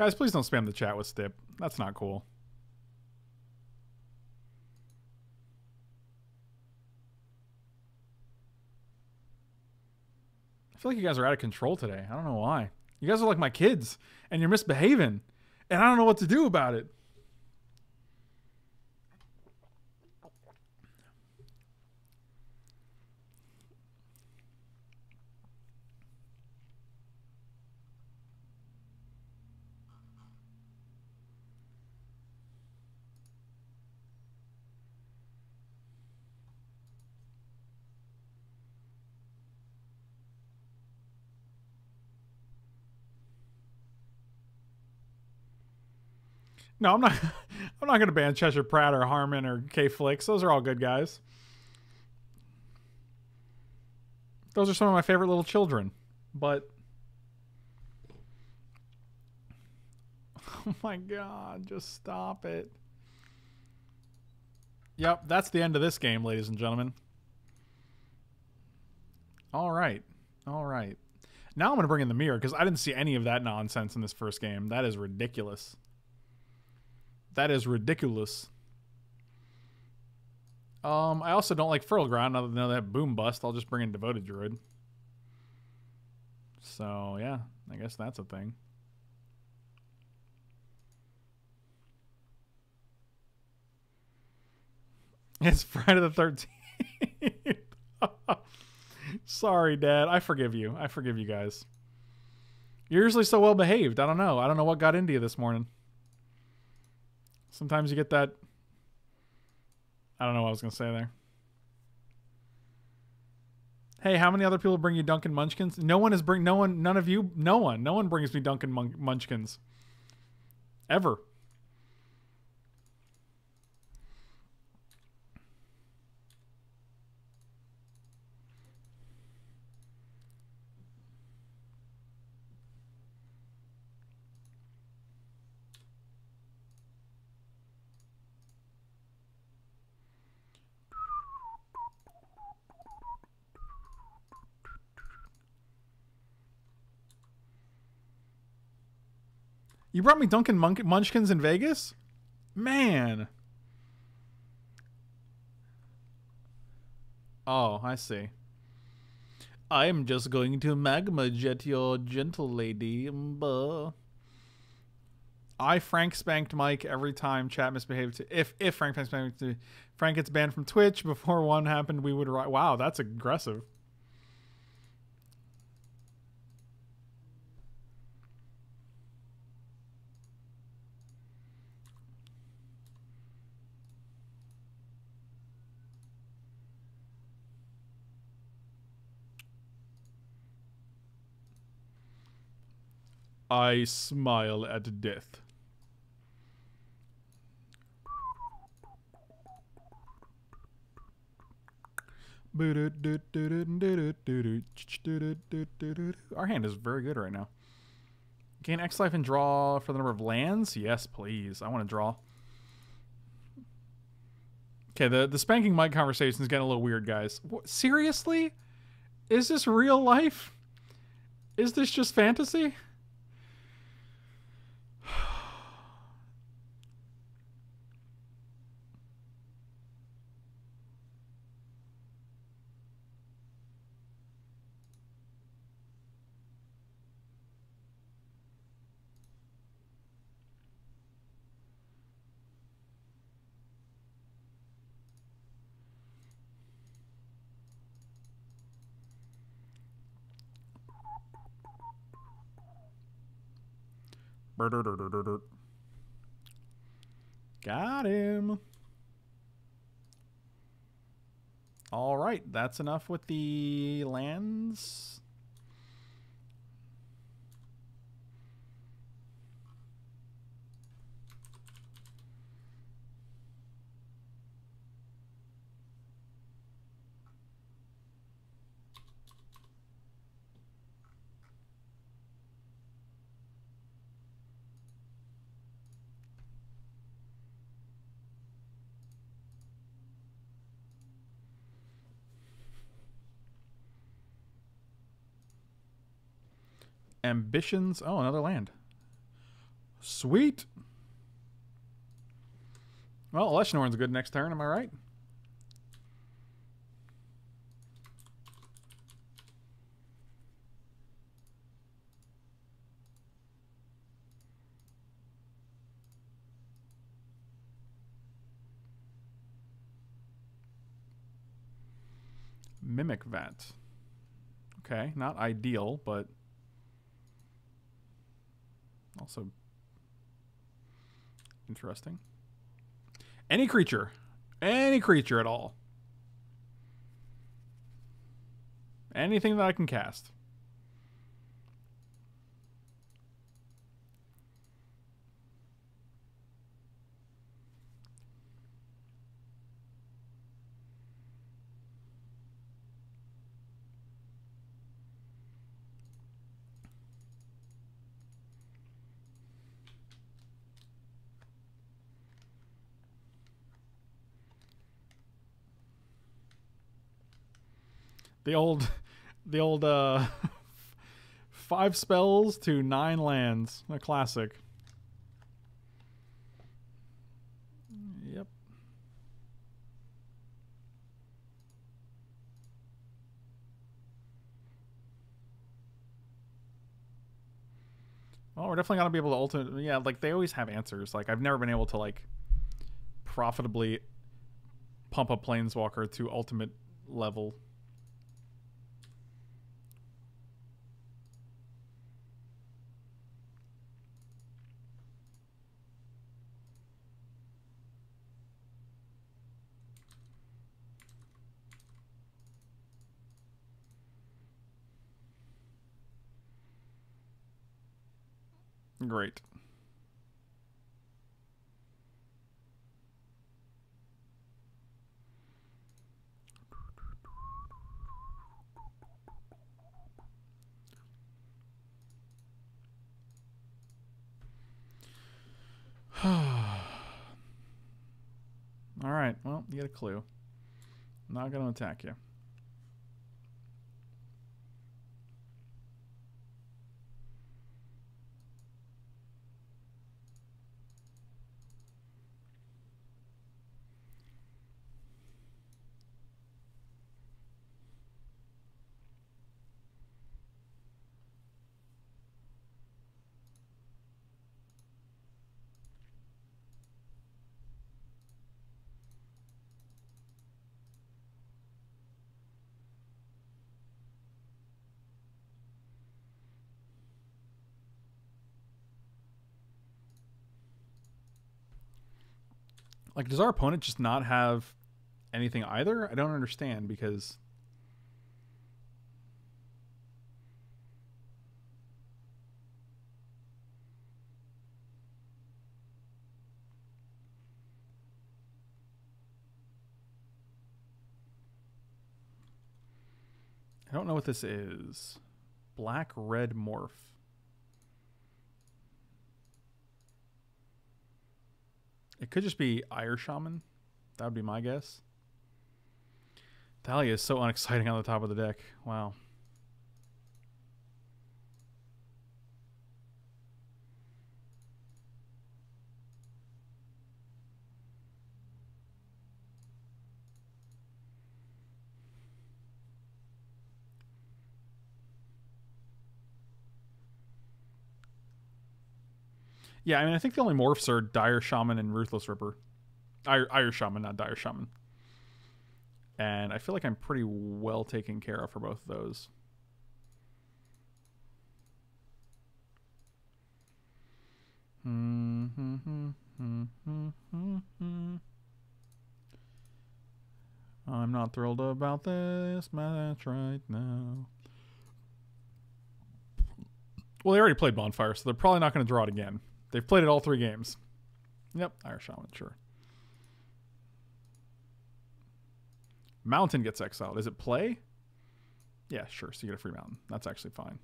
Guys, please don't spam the chat with Stip. That's not cool. Feel like you guys are out of control today. I don't know why. You guys are like my kids, and you're misbehaving, and I don't know what to do about it. No, I'm not. I'm not gonna ban Cheshire Pratt or Harmon or K Flicks. Those are all good guys. Those are some of my favorite little children. But oh my god, just stop it. Yep, that's the end of this game, ladies and gentlemen. All right, all right. Now I'm gonna bring in the mirror because I didn't see any of that nonsense in this first game. That is ridiculous. That is ridiculous. Um, I also don't like Fertile Ground. Other than that boom bust, I'll just bring in Devoted Druid. So yeah, I guess that's a thing. It's Friday the thirteenth. Sorry, Dad. I forgive you. I forgive you guys. You're usually so well behaved. I don't know. I don't know what got into you this morning. Sometimes you get that. I don't know what I was gonna say there. Hey, how many other people bring you Dunkin' Munchkins? No one is bring. No one. None of you. No one. No one brings me Dunkin' Munchkins. Ever. You brought me Duncan Mun- Munchkins in Vegas? Man. Oh, I see. I'm just going to magma jet your gentle lady. Buh. I Frank spanked Mike every time chat misbehaved. If if Frank spanked Frank gets banned from Twitch before one happened, we would. Wow, that's aggressive. I smile at death. Our hand is very good right now. Gain X life and draw for the number of lands? Yes, please. I want to draw. Okay, the, the spanking mic conversation is getting a little weird, guys. What, seriously? Is this real life? Is this just fantasy? Got him. All right, that's enough with the lands. Ambitions. Oh, another land. Sweet. Well, Elesh Norn's good next turn, am I right? Mimic Vat. Okay, not ideal, but also interesting. Any creature. Any creature at all. Anything that I can cast. The old, the old uh, five spells to nine lands. A classic. Yep. Well, we're definitely gonna be able to ultimate. Yeah, like they always have answers. Like I've never been able to like profitably pump a planeswalker to ultimate level Great. All right. Well, you get a clue. I'm not going to attack you. Like, does our opponent just not have anything either? I don't understand because. I don't know what this is. Black red morph. It could just be Ire Shaman. That would be my guess. Thalia is so unexciting on the top of the deck. Wow. Yeah, I mean, I think the only morphs are Dire Shaman and Ruthless Ripper. Ire, Shaman, not Dire Shaman. And I feel like I'm pretty well taken care of for both of those. Hmm, hmm, hmm, I'm not thrilled about this match right now. Well, they already played Bonfire, so they're probably not going to draw it again. They've played it all three games. Yep, Irish Shaman, sure. Mountain gets exiled. Is it play? Yeah, sure. So you get a free mountain. That's actually fine.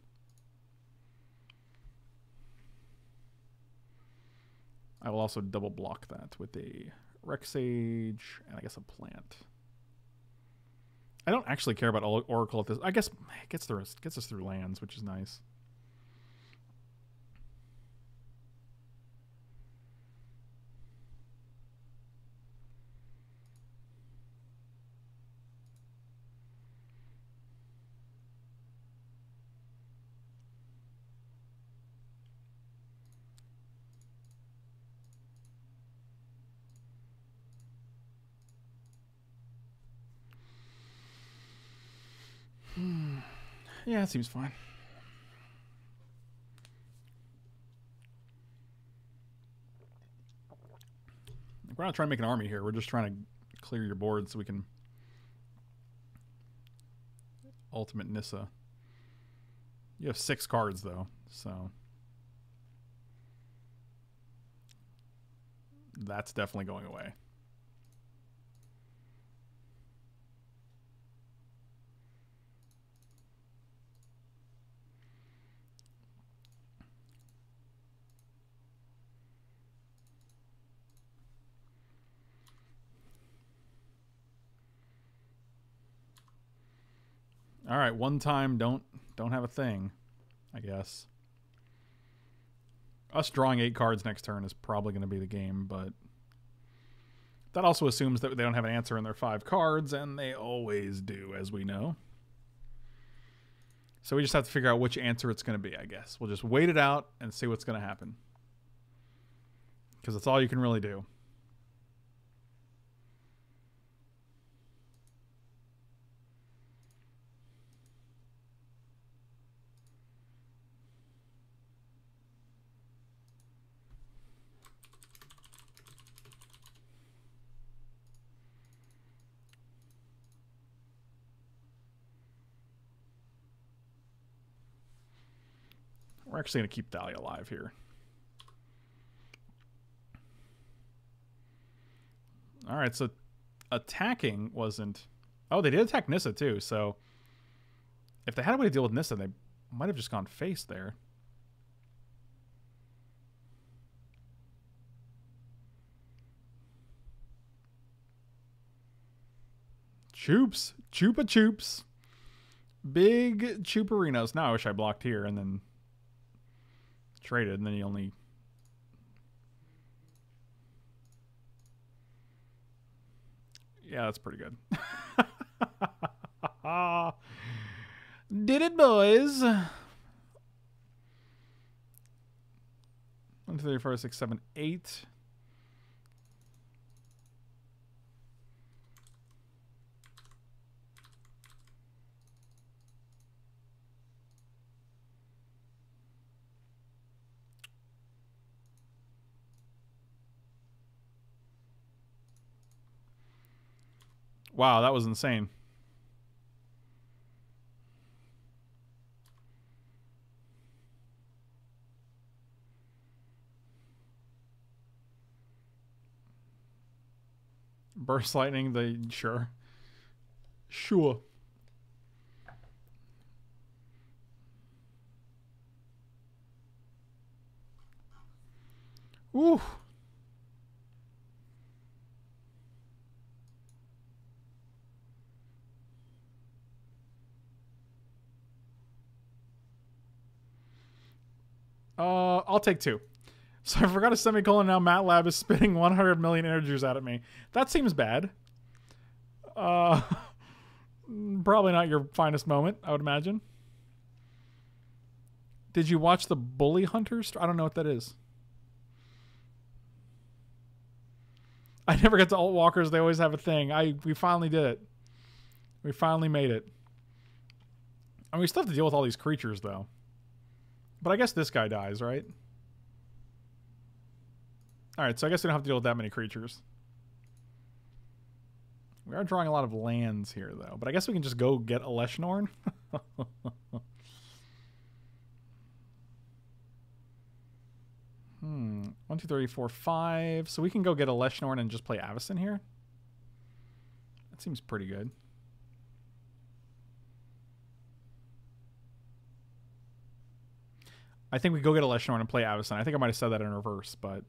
I will also double block that with a Rec Sage and I guess a plant. I don't actually care about Oracle at this. I guess it gets, through, gets us through lands, which is nice. Yeah, it seems fine. We're not trying to make an army here. We're just trying to clear your board so we can ultimate Nissa. You have six cards though, so that's definitely going away. All right, one time don't don't have a thing, I guess. Us drawing eight cards next turn is probably going to be the game, but that also assumes that they don't have an answer in their five cards, and they always do, as we know. So we just have to figure out which answer it's going to be, I guess. We'll just wait it out and see what's going to happen. Because that's all you can really do. We're actually going to keep Thalia alive here. All right, so attacking wasn't... Oh, they did attack Nissa too, so... If they had a way to deal with Nissa, they might have just gone face there. Choops. Chupa Choops. Big Chooperinos. Now I wish I blocked here and then traded, and then he only Yeah, that's pretty good. Did it, boys? One, two, three, four, six, seven, eight. Wow, that was insane. Burst lightning, the sure. Sure. Ooh. Uh, I'll take two. So I forgot a semicolon. Now MATLAB is spitting 100 million integers out at me. That seems bad. Uh, probably not your finest moment, I would imagine. Did you watch the Bully Hunters? I don't know what that is. I never get to alt walkers. They always have a thing. I we finally did it. We finally made it. Mean, we still have to deal with all these creatures, though. But I guess this guy dies, right? Alright, so I guess we don't have to deal with that many creatures. We are drawing a lot of lands here, though. But I guess we can just go get a Elesh Norn. hmm. One, two, three, four, five. So we can go get a Elesh Norn and just play Avacyn here? That seems pretty good. I think we go get a Elesh Norn and play Avacyn. I think I might have said that in reverse, but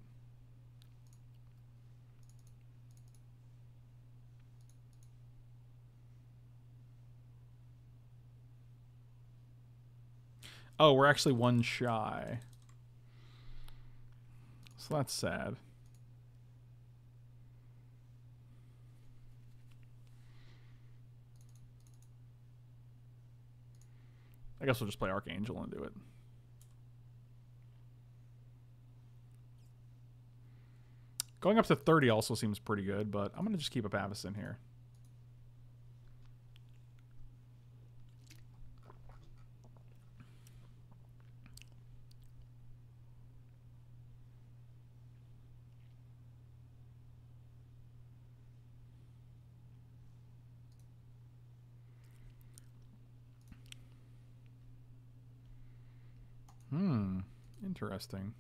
Oh, we're actually one shy. So that's sad. I guess we'll just play Archangel and do it. Going up to 30 also seems pretty good, but I'm going to just keep a Pavis in here. Hmm, interesting.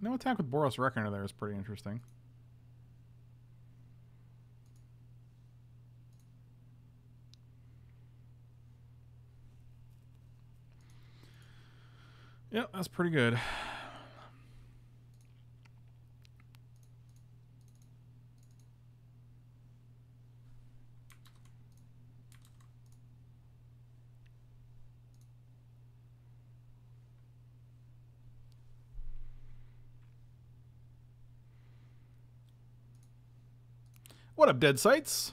No attack with Boros Reckoner there is pretty interesting. Yep, that's pretty good. What up, Dead Sights?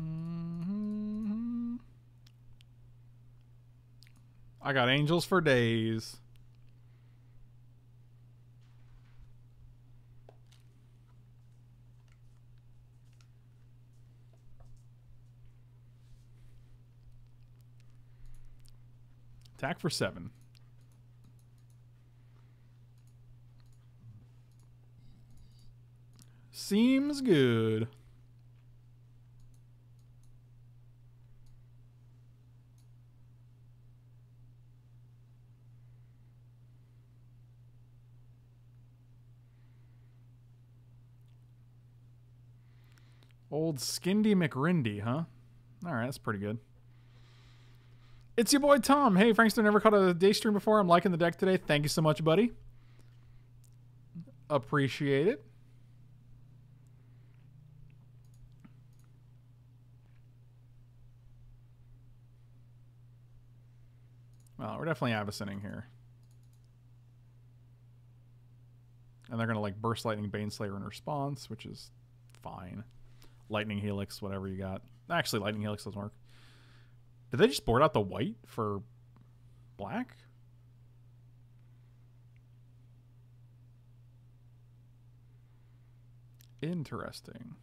Mm-hmm. I got angels for days. Attack for seven. Seems good. Old Skindy McRindy, huh? All right, that's pretty good. It's your boy Tom. Hey, Frankster never caught a day stream before. I'm liking the deck today. Thank you so much, buddy. Appreciate it. Well, we're definitely Avicenning here. And they're going to like Burst Lightning Baneslayer in response, which is fine. Lightning Helix, whatever you got. Actually, Lightning Helix doesn't work. Did they just board out the white for black? Interesting.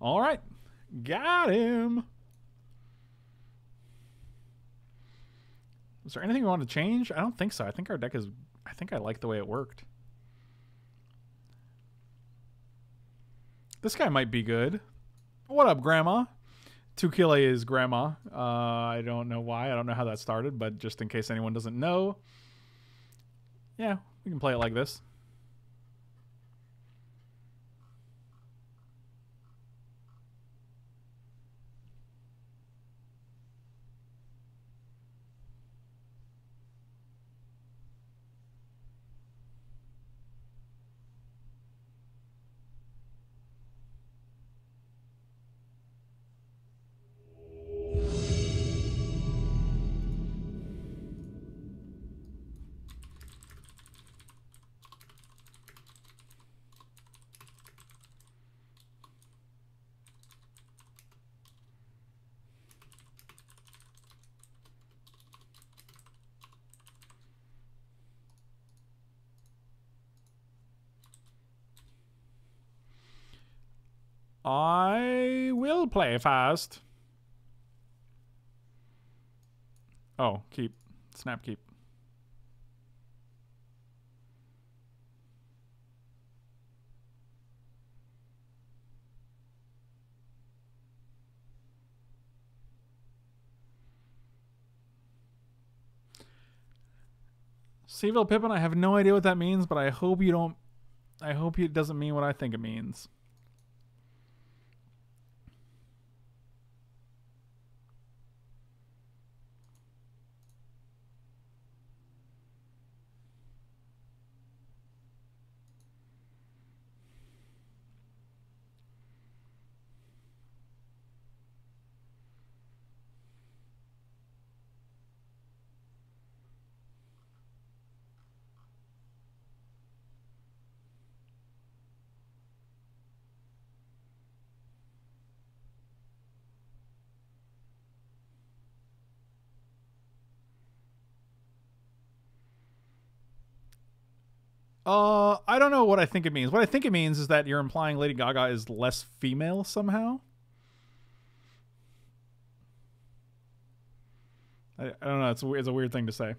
All right. Got him. Is there anything we want to change? I don't think so. I think our deck is... I think I like the way it worked. This guy might be good. What up, Grandma? Tukile is Grandma. Uh, I don't know why. I don't know how that started, but just in case anyone doesn't know. Yeah, we can play it like this. Play fast. Oh, keep. Snap keep. Seville Pippin, I have no idea what that means, but I hope you don't I hope it doesn't mean what I think it means. Uh, I don't know what I think it means. What I think it means is that you're implying Lady Gaga is less female somehow. I, I don't know. It's a, it's a weird thing to say.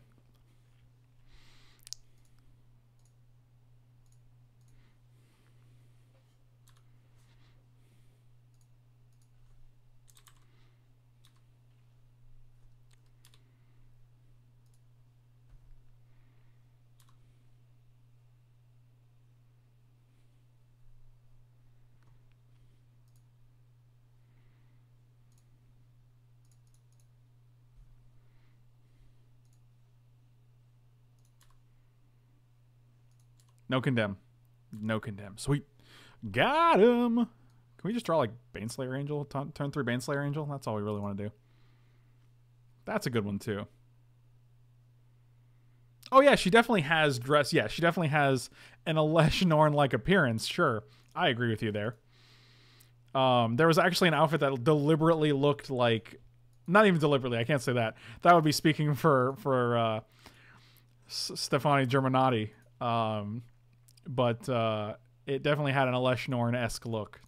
No condemn. No condemn. Sweet. Got him. Can we just draw like Baneslayer Angel? Turn, three Baneslayer Angel? That's all we really want to do. That's a good one too. Oh yeah, she definitely has dress. Yeah, she definitely has an Elesh Norn like appearance. Sure. I agree with you there. Um, there was actually an outfit that deliberately looked like not even deliberately, I can't say that. That would be speaking for for uh Stefani Germanotta. Um, but uh, it definitely had an Elesh Norn esque look.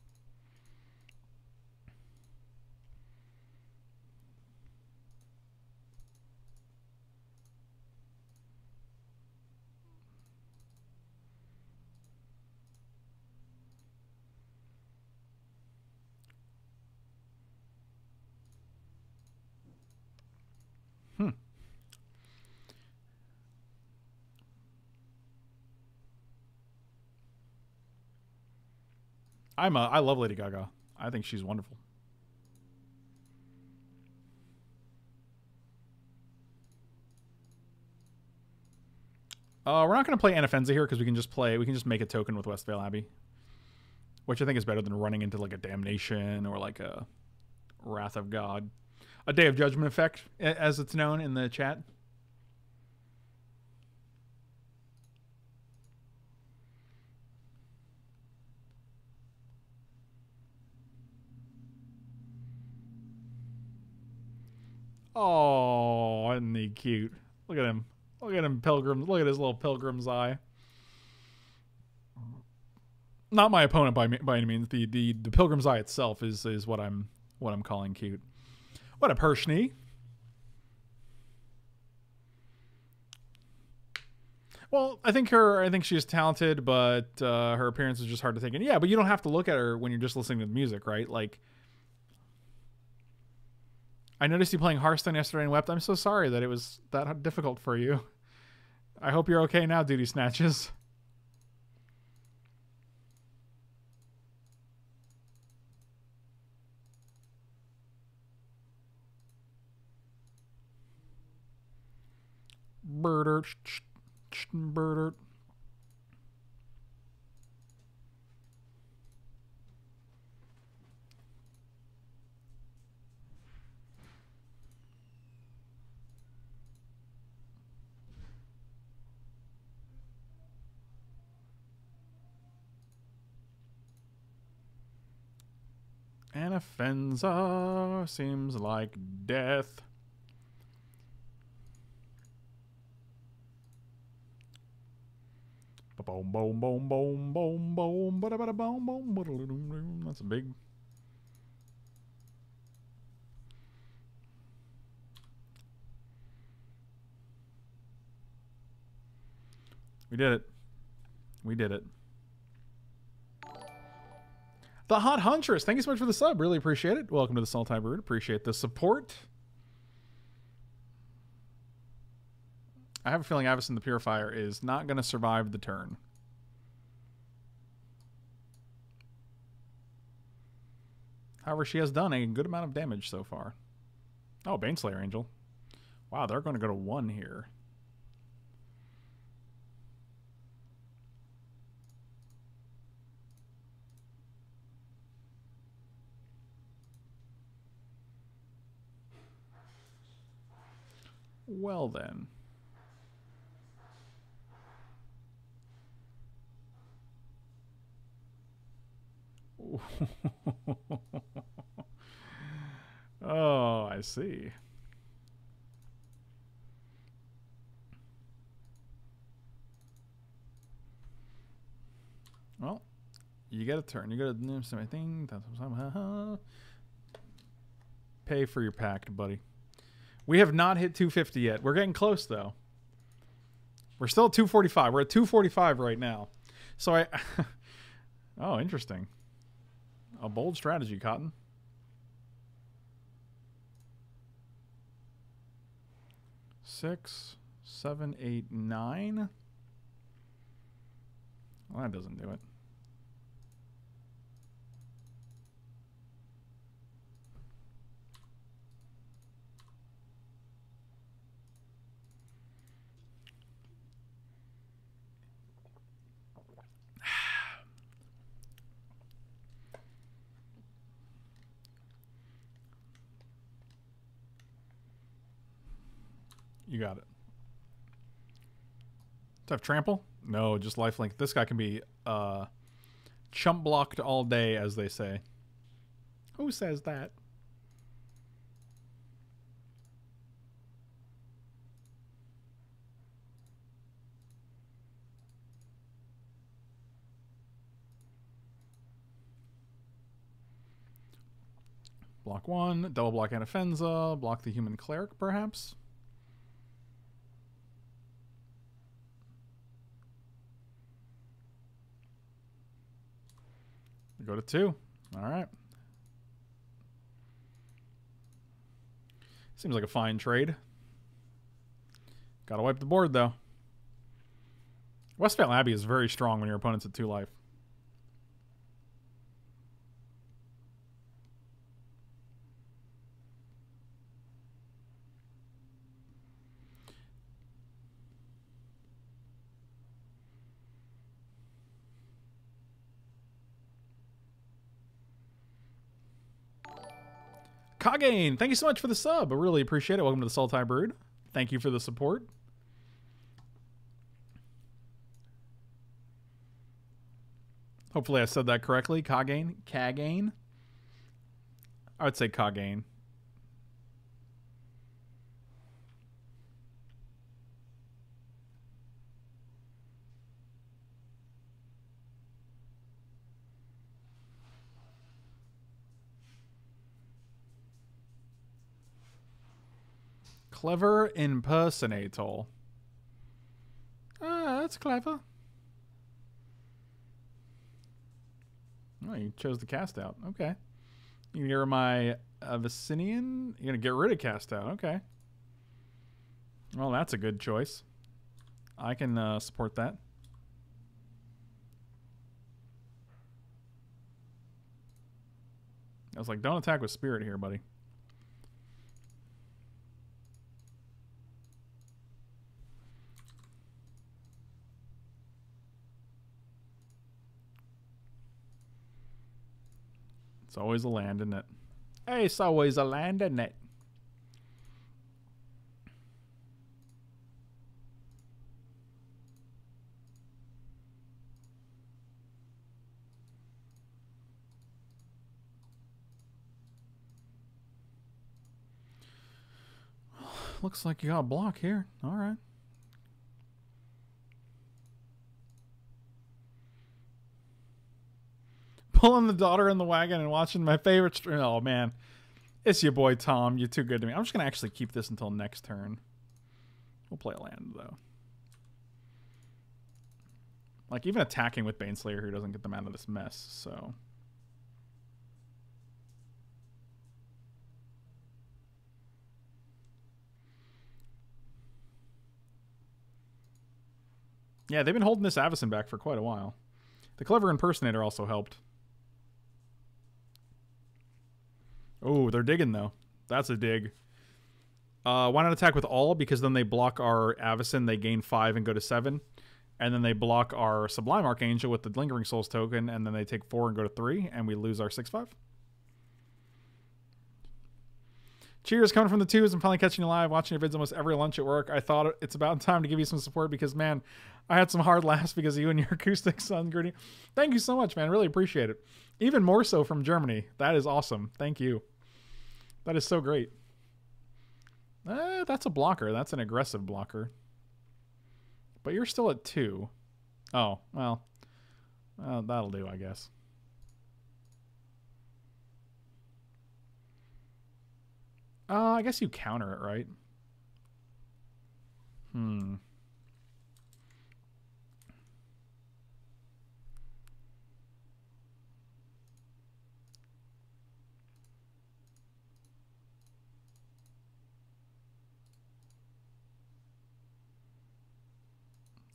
Hmm. I'm a, I love Lady Gaga. I think she's wonderful. Uh, we're not going to play Anafenza here because we can just play, we can just make a token with Westvale Abbey. Which I think is better than running into like a Damnation or like a Wrath of God. A Day of Judgment effect, as it's known in the chat. Oh, isn't he cute? Look at him. Look at him, pilgrim. Look at his little pilgrim's eye. Not my opponent by by any means. The the the pilgrim's eye itself is is what I'm what I'm calling cute. What a Pershni. Well, I think her. I think she's talented, but uh, her appearance is just hard to take in. Yeah, but you don't have to look at her when you're just listening to the music, right? Like I noticed you playing Hearthstone yesterday and wept. I'm so sorry that it was that difficult for you. I hope you're okay now, Duty Snatches. Birdert, birdert. Anafenza seems like death. Boom, boom, boom, boom, boom, boom, ba ba boom, boom, That's a big. We did it. We did it. The Hot Huntress, thank you so much for the sub. Really appreciate it. Welcome to the Sultai Brood. Appreciate the support. I have a feeling Avacyn the Purifier is not going to survive the turn. However, she has done a good amount of damage so far. Oh, Baneslayer Angel. Wow, they're going to go to one here. Well then. oh, I see. Well, you get a turn. You got to a something. Pay for your pact, buddy. We have not hit 250 yet. We're getting close though. We're still at 245. We're at 245 right now. So I Oh, interesting. A bold strategy, Cotton. Six, seven, eight, nine. Well, that doesn't do it. You got it. I have trample? No, just lifelink. This guy can be uh, chump blocked all day, as they say. Who says that? Block one, double block Anafenza, block the human cleric, perhaps? Go to two. All right. Seems like a fine trade. Gotta wipe the board, though. Westvale Abbey is very strong when your opponent's at two life. Kagane, thank you so much for the sub. I really appreciate it. Welcome to the Sultai Brood. Thank you for the support. Hopefully I said that correctly. Kagane? Kagane? I would say Kagane. Clever impersonator. Ah, that's clever. Oh, you chose the cast out. Okay. You're my Abyssinian? You're going to get rid of cast out. Okay. Well, that's a good choice. I can uh, support that. I was like, don't attack with spirit here, buddy. It's always a land in it. Hey, it's always a land in it. Looks like you got a block here. All right. Pulling the daughter in the wagon and watching my favorite stream. Oh man, it's your boy Tom. You're too good to me. I'm just gonna actually keep this until next turn. We'll play a land though. Like even attacking with Baneslayer here doesn't get them out of this mess. So. Yeah, they've been holding this Avacyn back for quite a while. The clever impersonator also helped. Oh, they're digging though. That's a dig. Uh, why not attack with all? Because then they block our Avacyn. They gain five and go to seven. And then they block our Sublime Archangel with the Lingering Souls token. And then they take four and go to three. And we lose our six five. Cheers, coming from the twos. I'm finally catching you live, watching your vids almost every lunch at work. I thought it's about time to give you some support because, man, I had some hard laughs because of you and your acoustic son, Gritty. Thank you so much, man. Really appreciate it. Even more so from Germany. That is awesome. Thank you. That is so great. Eh, that's a blocker. That's an aggressive blocker. But you're still at two. Oh, well. Uh, that'll do, I guess. Uh, I guess you counter it, right? Hmm.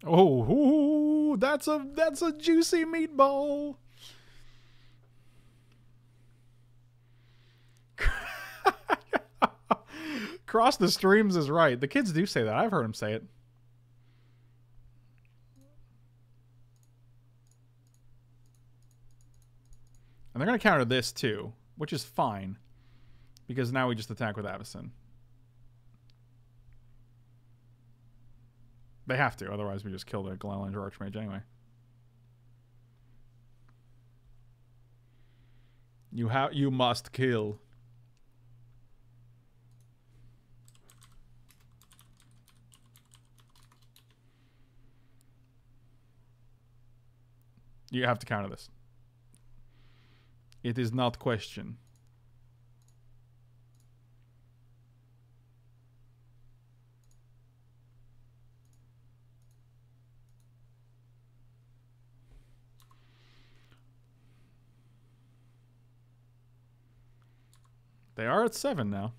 Oh, ooh, that's a that's a juicy meatball. Cross the streams is right. The kids do say that. I've heard them say it. And they're going to counter this too, which is fine. Because now we just attack with Avacyn. They have to, otherwise we just kill the Glen Elendra Archmage anyway. You have you must kill. You have to counter this. It is not question. They are at seven now.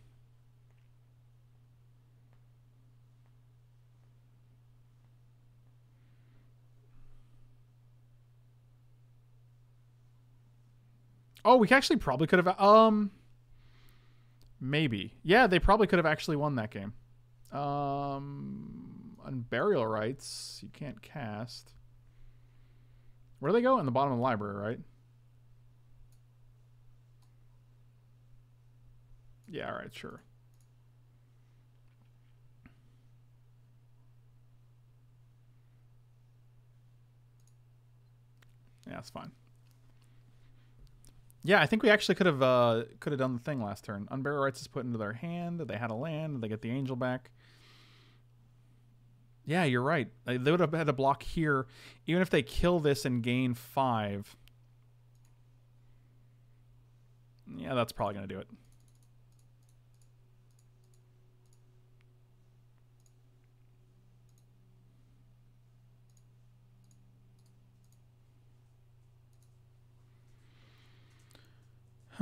Oh, we actually probably could have. Um, maybe. Yeah, they probably could have actually won that game. Um, Unburial Rites, you can't cast. Where do they go? In the bottom of the library, right? Yeah, all right, sure. Yeah, that's fine. Yeah, I think we actually could have uh, could have done the thing last turn. Unburial Rites is put into their hand. They had a land. They get the angel back. Yeah, you're right. They would have had a block here, even if they kill this and gain five. Yeah, that's probably gonna do it.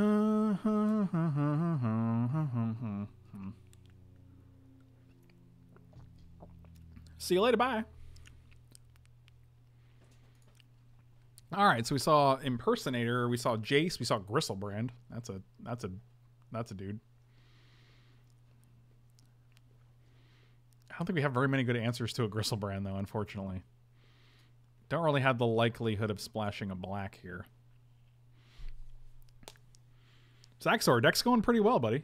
See you later. Bye. All right, so we saw impersonator, we saw Jace, we saw Griselbrand. That's a that's a that's a dude. I don't think we have very many good answers to a Griselbrand though, unfortunately. Don't really have the likelihood of splashing a black here. Zaxor, deck's going pretty well, buddy.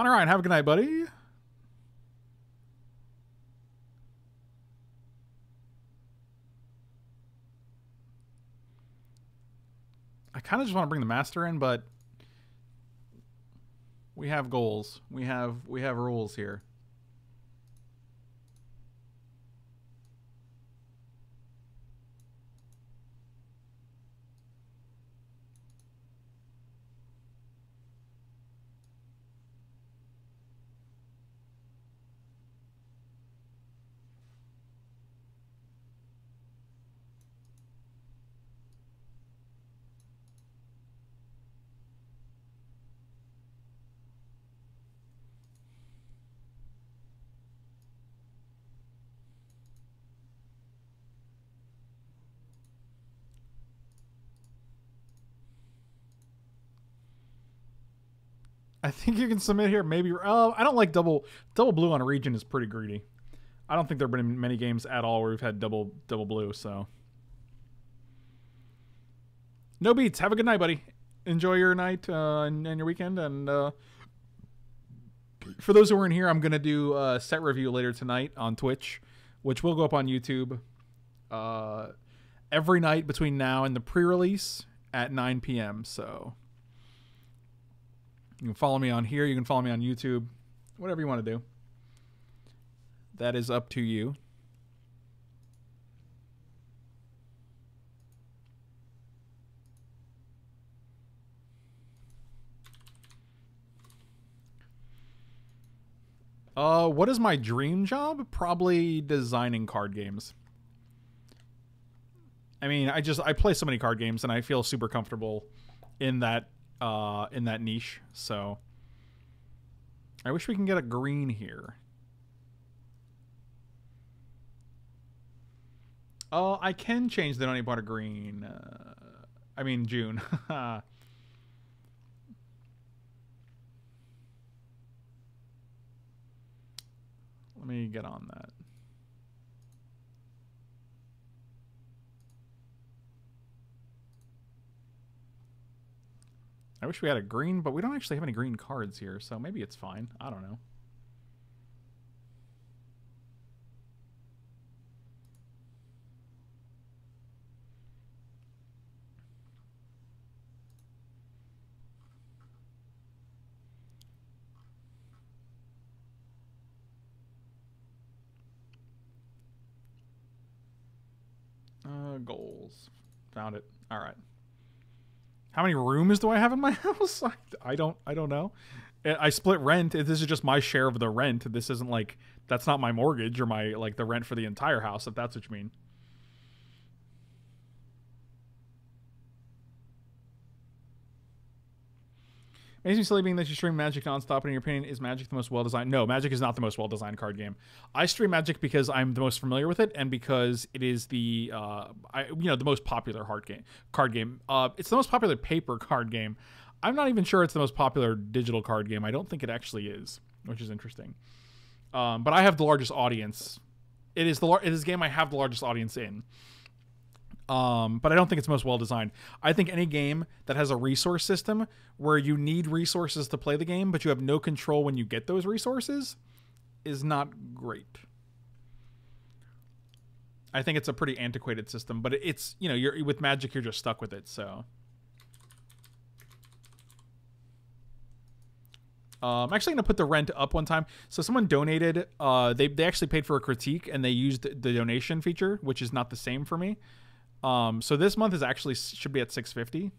Connor Ryan, have a good night, buddy. I kind of just want to bring the master in, but we have goals. We have we have rules here. I think you can submit here. Maybe. Oh, I don't like double double blue on a region is pretty greedy. I don't think there've been many games at all where we've had double double blue. So no beats. Have a good night, buddy. Enjoy your night uh, and, and your weekend. And uh, for those who weren't here, I'm gonna do a set review later tonight on Twitch, which will go up on YouTube uh, every night between now and the pre-release at 9 p.m. So you can follow me on here. You can follow me on YouTube. Whatever you want to do. That is up to you. Uh, what is my dream job? Probably designing card games. I mean, I just I play so many card games and I feel super comfortable in that uh in that niche. So I wish we can get a green here. Oh, I can change the Noni Butter green. Uh, I mean June. Let me get on that. I wish we had a green, but we don't actually have any green cards here, so maybe it's fine. I don't know. Uh, goals. Found it. All right. How many rooms do I have in my house? I, I don't I don't know. I split rent. This is just my share of the rent. This isn't like that's not my mortgage or my like the rent for the entire house if that's what you mean. Amazing silly being that you stream Magic nonstop, and in your opinion, is Magic the most well designed? No, Magic is not the most well designed card game. I stream Magic because I'm the most familiar with it, and because it is the uh, I, you know the most popular hard game card game. Uh, it's the most popular paper card game. I'm not even sure it's the most popular digital card game. I don't think it actually is, which is interesting. Um, but I have the largest audience. It is the it is game I have the largest audience in. Um, but I don't think it's most well designed. I think any game that has a resource system where you need resources to play the game, but you have no control when you get those resources, is not great. I think it's a pretty antiquated system, but it's you know you're with Magic you're just stuck with it. So. Uh, I'm actually to put the rent up one time. So someone donated. Uh, they they actually paid for a critique and they used the donation feature, which is not the same for me. Um, so this month is actually should be at 650.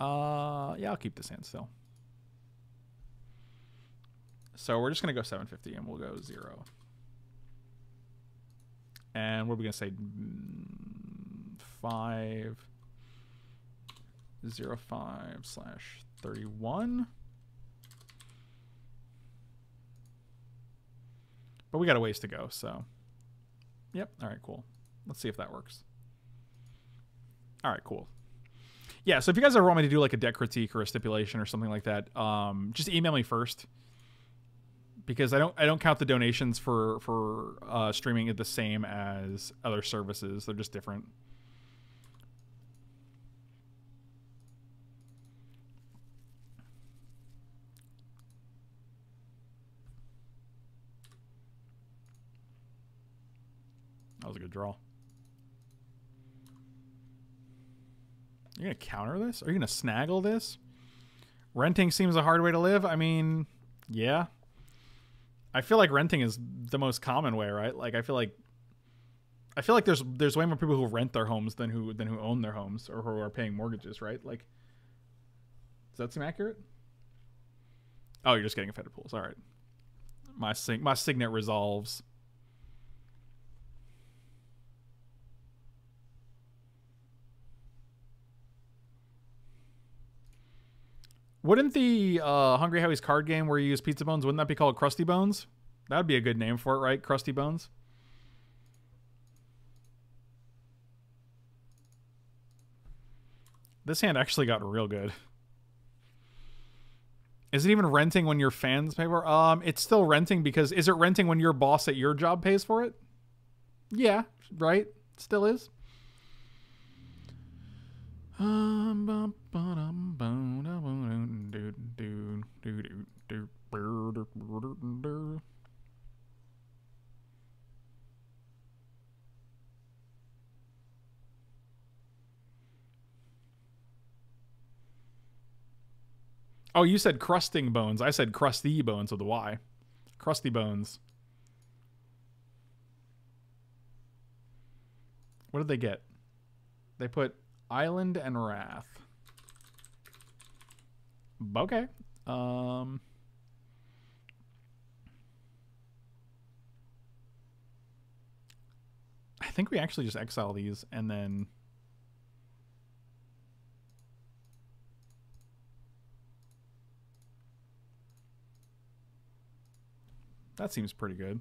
Uh, yeah, I'll keep this hand still. So we're just gonna go 750 and we'll go zero. And what are we gonna say? Five zero five slash 31. But we got a ways to go, so. Yep, all right, cool. Let's see if that works. All right, cool. Yeah, so if you guys ever want me to do like a deck critique or a stipulation or something like that, um, just email me first because I don't I don't count the donations for for uh, streaming it the same as other services. They're just different. That was a good draw. You're gonna counter this? Are you gonna snaggle this? Renting seems a hard way to live. I mean, yeah. I feel like renting is the most common way, right? Like I feel like I feel like there's there's way more people who rent their homes than who than who own their homes or who are paying mortgages, right? Like Does that seem accurate? Oh, you're just getting offended pools. All right. My sig- my signet resolves. Wouldn't the uh, Hungry Howie's card game where you use pizza bones, wouldn't that be called Krusty Bones? That'd be a good name for it, right? Krusty Bones? This hand actually got real good. Is it even renting when your fans pay for? it? Um, it's still renting because is it renting when your boss at your job pays for it? Yeah, right. Still is. Oh, you said crusting bones. I said crusty bones with a Y. Crusty bones. What did they get? They put Island and Wrath. Okay. Um I think we actually just exile these and then That seems pretty good.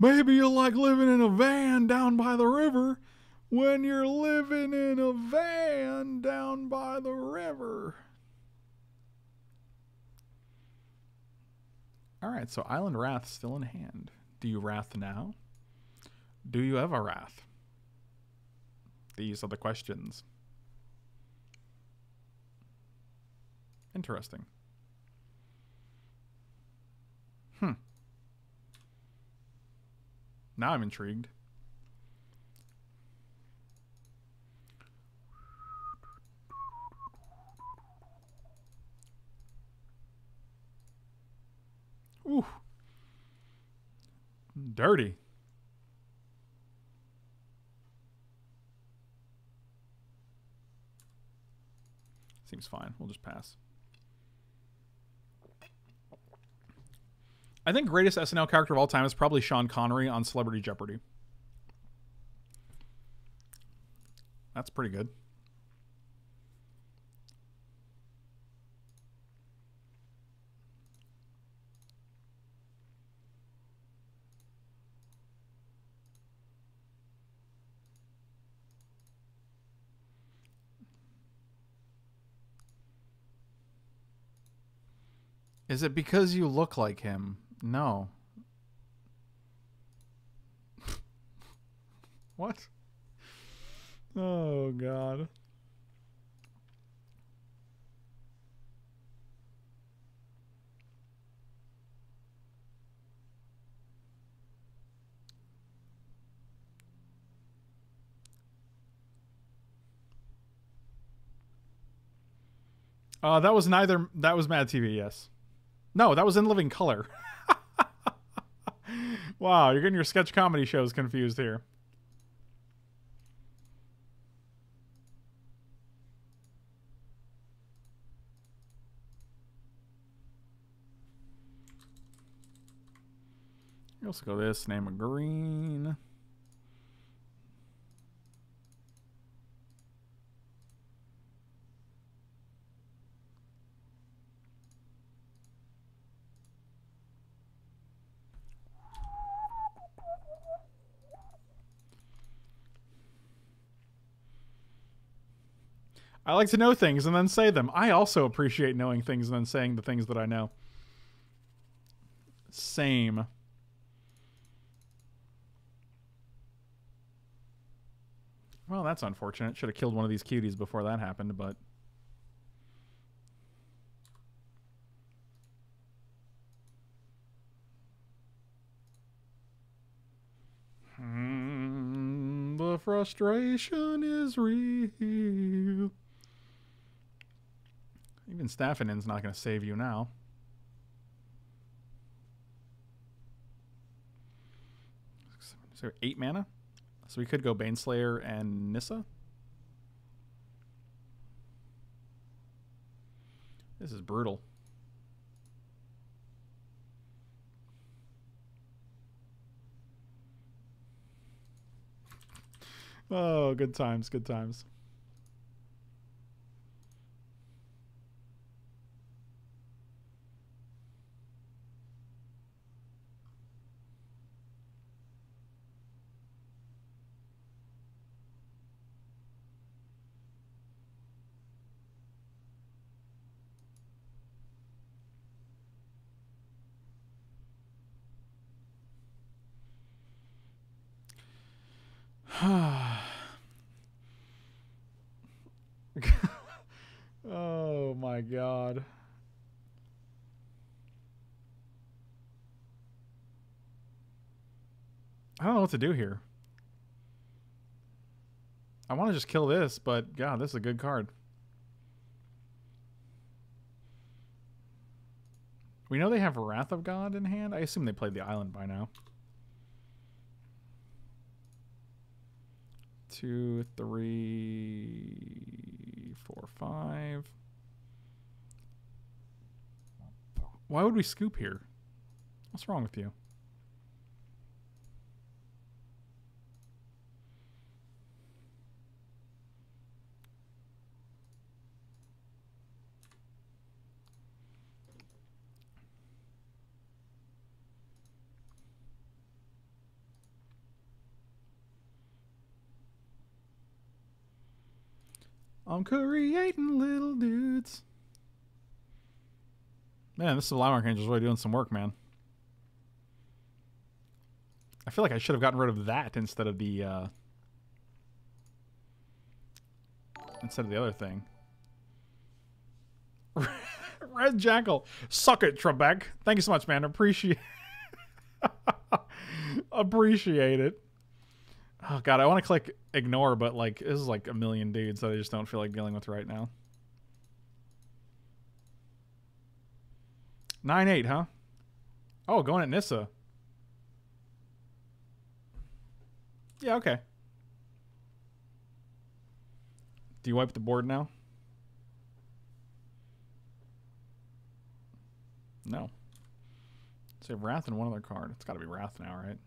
Maybe you like living in a van down by the river when you're living in a van down by the river. All right, so Island Wrath still in hand. Do you wrath now? Do you have a wrath? These are the questions. Interesting. Hmm. Now I'm intrigued. Ooh. Dirty. Seems fine. We'll just pass. I think greatest SNL character of all time is probably Sean Connery on Celebrity Jeopardy. That's pretty good. Is it because you look like him? No. what? Oh, God. Uh, that was neither. That was Mad TV. Yes. No, that was in Living Color. wow, you're getting your sketch comedy shows confused here. Let's go this name of green. I like to know things and then say them. I also appreciate knowing things and then saying the things that I know. Same. Well, that's unfortunate. Should have killed one of these cuties before that happened, but... Hmm, the frustration is real. Even Staff of Nin's not going to save you now. So eight mana? So we could go Baneslayer and Nissa? This is brutal. Oh, good times, good times. oh my god. I don't know what to do here. I want to just kill this, but god, this is a good card. We know they have Wrath of God in hand. I assume they played the island by now. Two, three, four, five. Why would we scoop here? What's wrong with you? I'm creating little dudes. Man, this Sublime Archangel's really doing some work, man. I feel like I should have gotten rid of that instead of the, uh... Instead of the other thing. Red Jackal. Suck it, Trebek. Thank you so much, man. Appreciate Appreciate it. Oh god, I want to click ignore, but like this is like a million dudes that I just don't feel like dealing with right now. Nine eight, huh? Oh, going at Nissa. Yeah, okay. Do you wipe the board now? No. So Wrath and one other card. It's got to be Wrath now, right?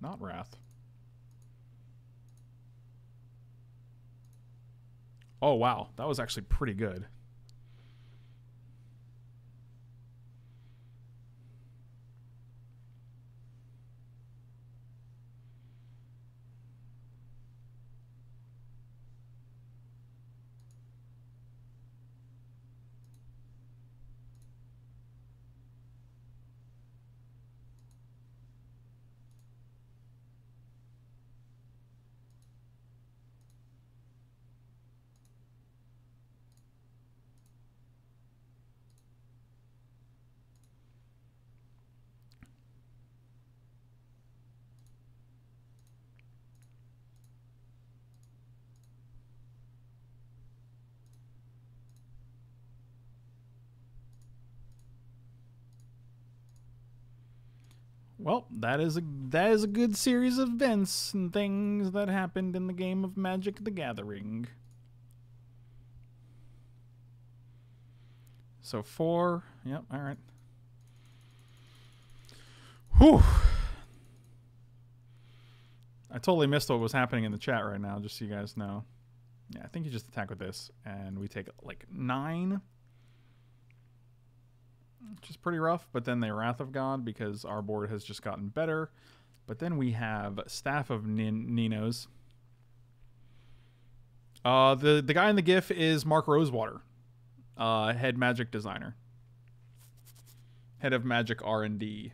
Not Wrath. Oh, wow. That was actually pretty good. Well, that is a that is a good series of events and things that happened in the game of Magic the Gathering. So four, yep, all right. Whew. I totally missed what was happening in the chat right now, just so you guys know. Yeah, I think you just attack with this, and we take like nine which is pretty rough. But then they Wrath of God because our board has just gotten better. But then we have Staff of Nin- Ninos. Uh, the the guy in the GIF is Mark Rosewater, uh, head magic designer, head of magic R and D.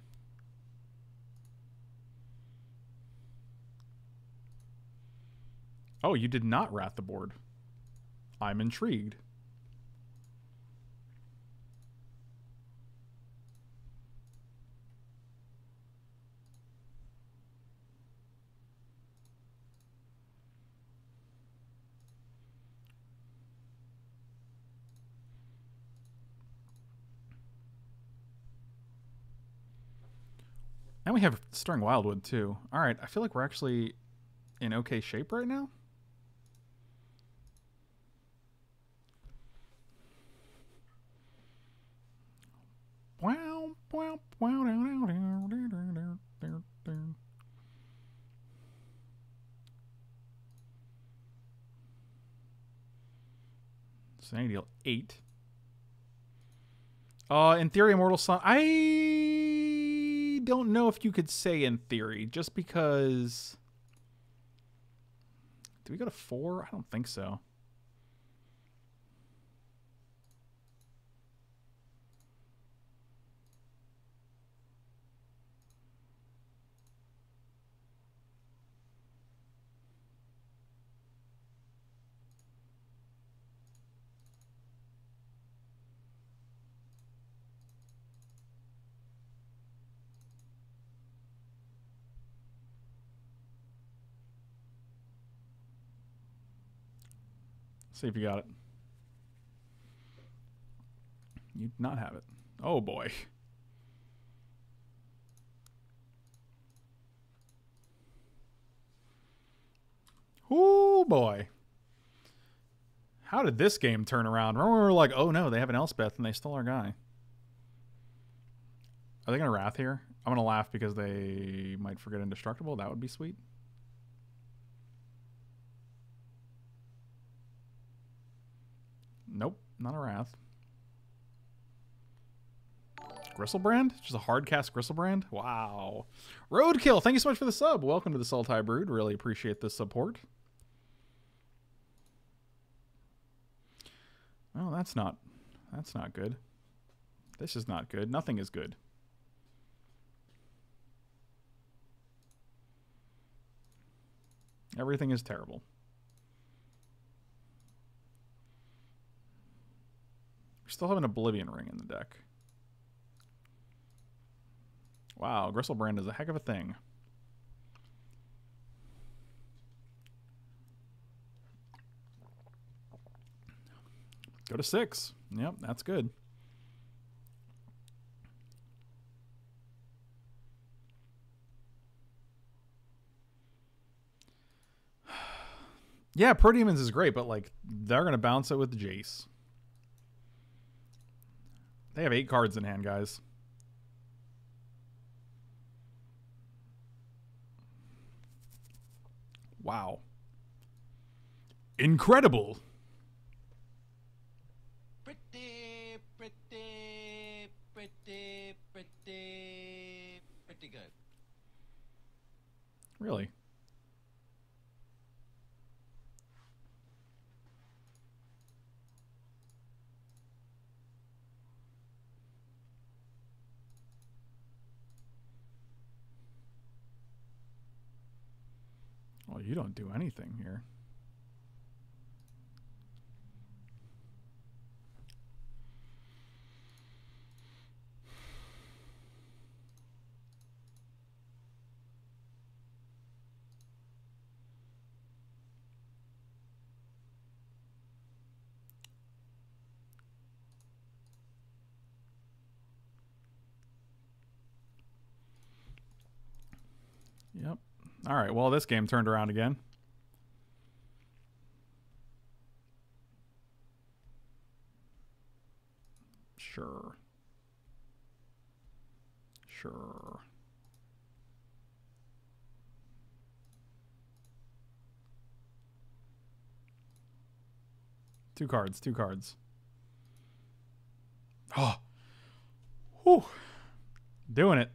Oh, you did not Wrath the board. I'm intrigued. And we have Stirring Wildwood too. All right, I feel like we're actually in okay shape right now. Wow, wow, wow, So I deal eight. Uh, in theory, Immortal Sun. I don't know if you could say in theory, just because. Do we go to four? I don't think so. See if you got it. You do not have it. Oh boy. Oh boy. How did this game turn around? Remember we were like, oh no, they have an Elspeth and they stole our guy. Are they gonna Wrath here? I'm gonna laugh because they might forget Indestructible. That would be sweet. Nope, not a Wrath. Griselbrand? Just a hard cast Griselbrand? Wow. Roadkill, thank you so much for the sub. Welcome to the Sultai Brood. Really appreciate the support. Well, that's not that's not good. This is not good. Nothing is good. Everything is terrible. Still have an Oblivion Ring in the deck. Wow, Griselbrand is a heck of a thing. Go to six. Yep, that's good. yeah, Demons is great, but like they're gonna bounce it with Jace. They have eight cards in hand, guys. Wow. Incredible. Pretty, pretty, pretty, pretty, pretty good. Really? Well, you don't do anything here. Yep. All right. Well, this game turned around again. Sure. Sure. Two cards, two cards. Oh. Whew. Doing it.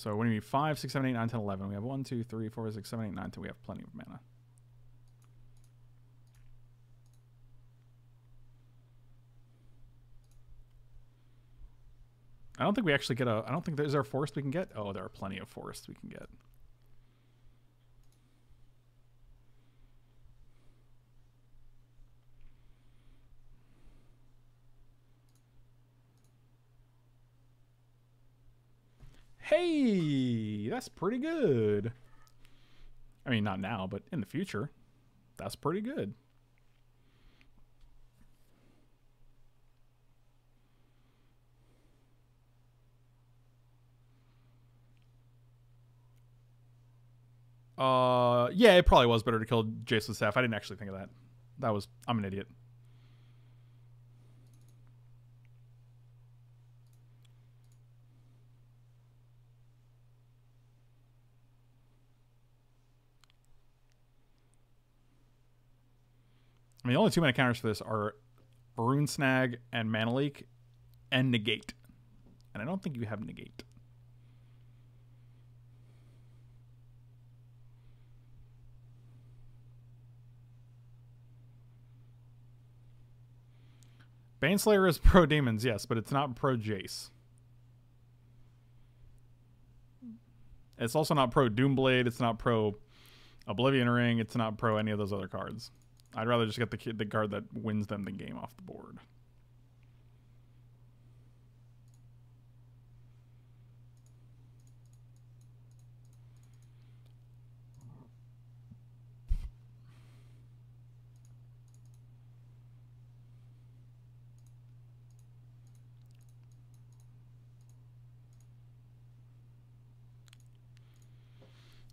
So when we 5, 6, 7, 8, 9, 10, 11, we have 1, 2, 3, 4, 6, 7, 8, 9, 10. We have plenty of mana. I don't think we actually get a... I don't think there's our forest we can get. Oh, there are plenty of forests we can get. Hey, that's pretty good. I mean, not now, but in the future, that's pretty good. Uh, yeah, it probably was better to kill Jason Staff. I didn't actually think of that. That was I'm an idiot. I mean, the only two mana counters for this are Rune Snag and Mana Leak and Negate. And I don't think you have Negate. Baneslayer is pro demons, yes, but it's not pro Jace. It's also not pro Doomblade. It's not pro Oblivion Ring. It's not pro any of those other cards. I'd rather just get the kid, the guard that wins them the game off the board.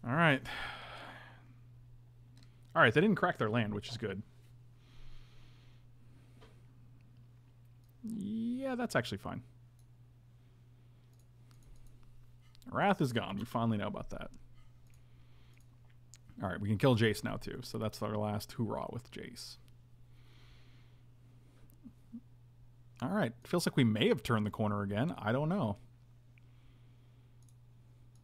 All right. All right, they didn't crack their land, which is good. Yeah, that's actually fine. Wrath is gone. We finally know about that. All right, we can kill Jace now too. So that's our last hoorah with Jace. All right, feels like we may have turned the corner again. I don't know.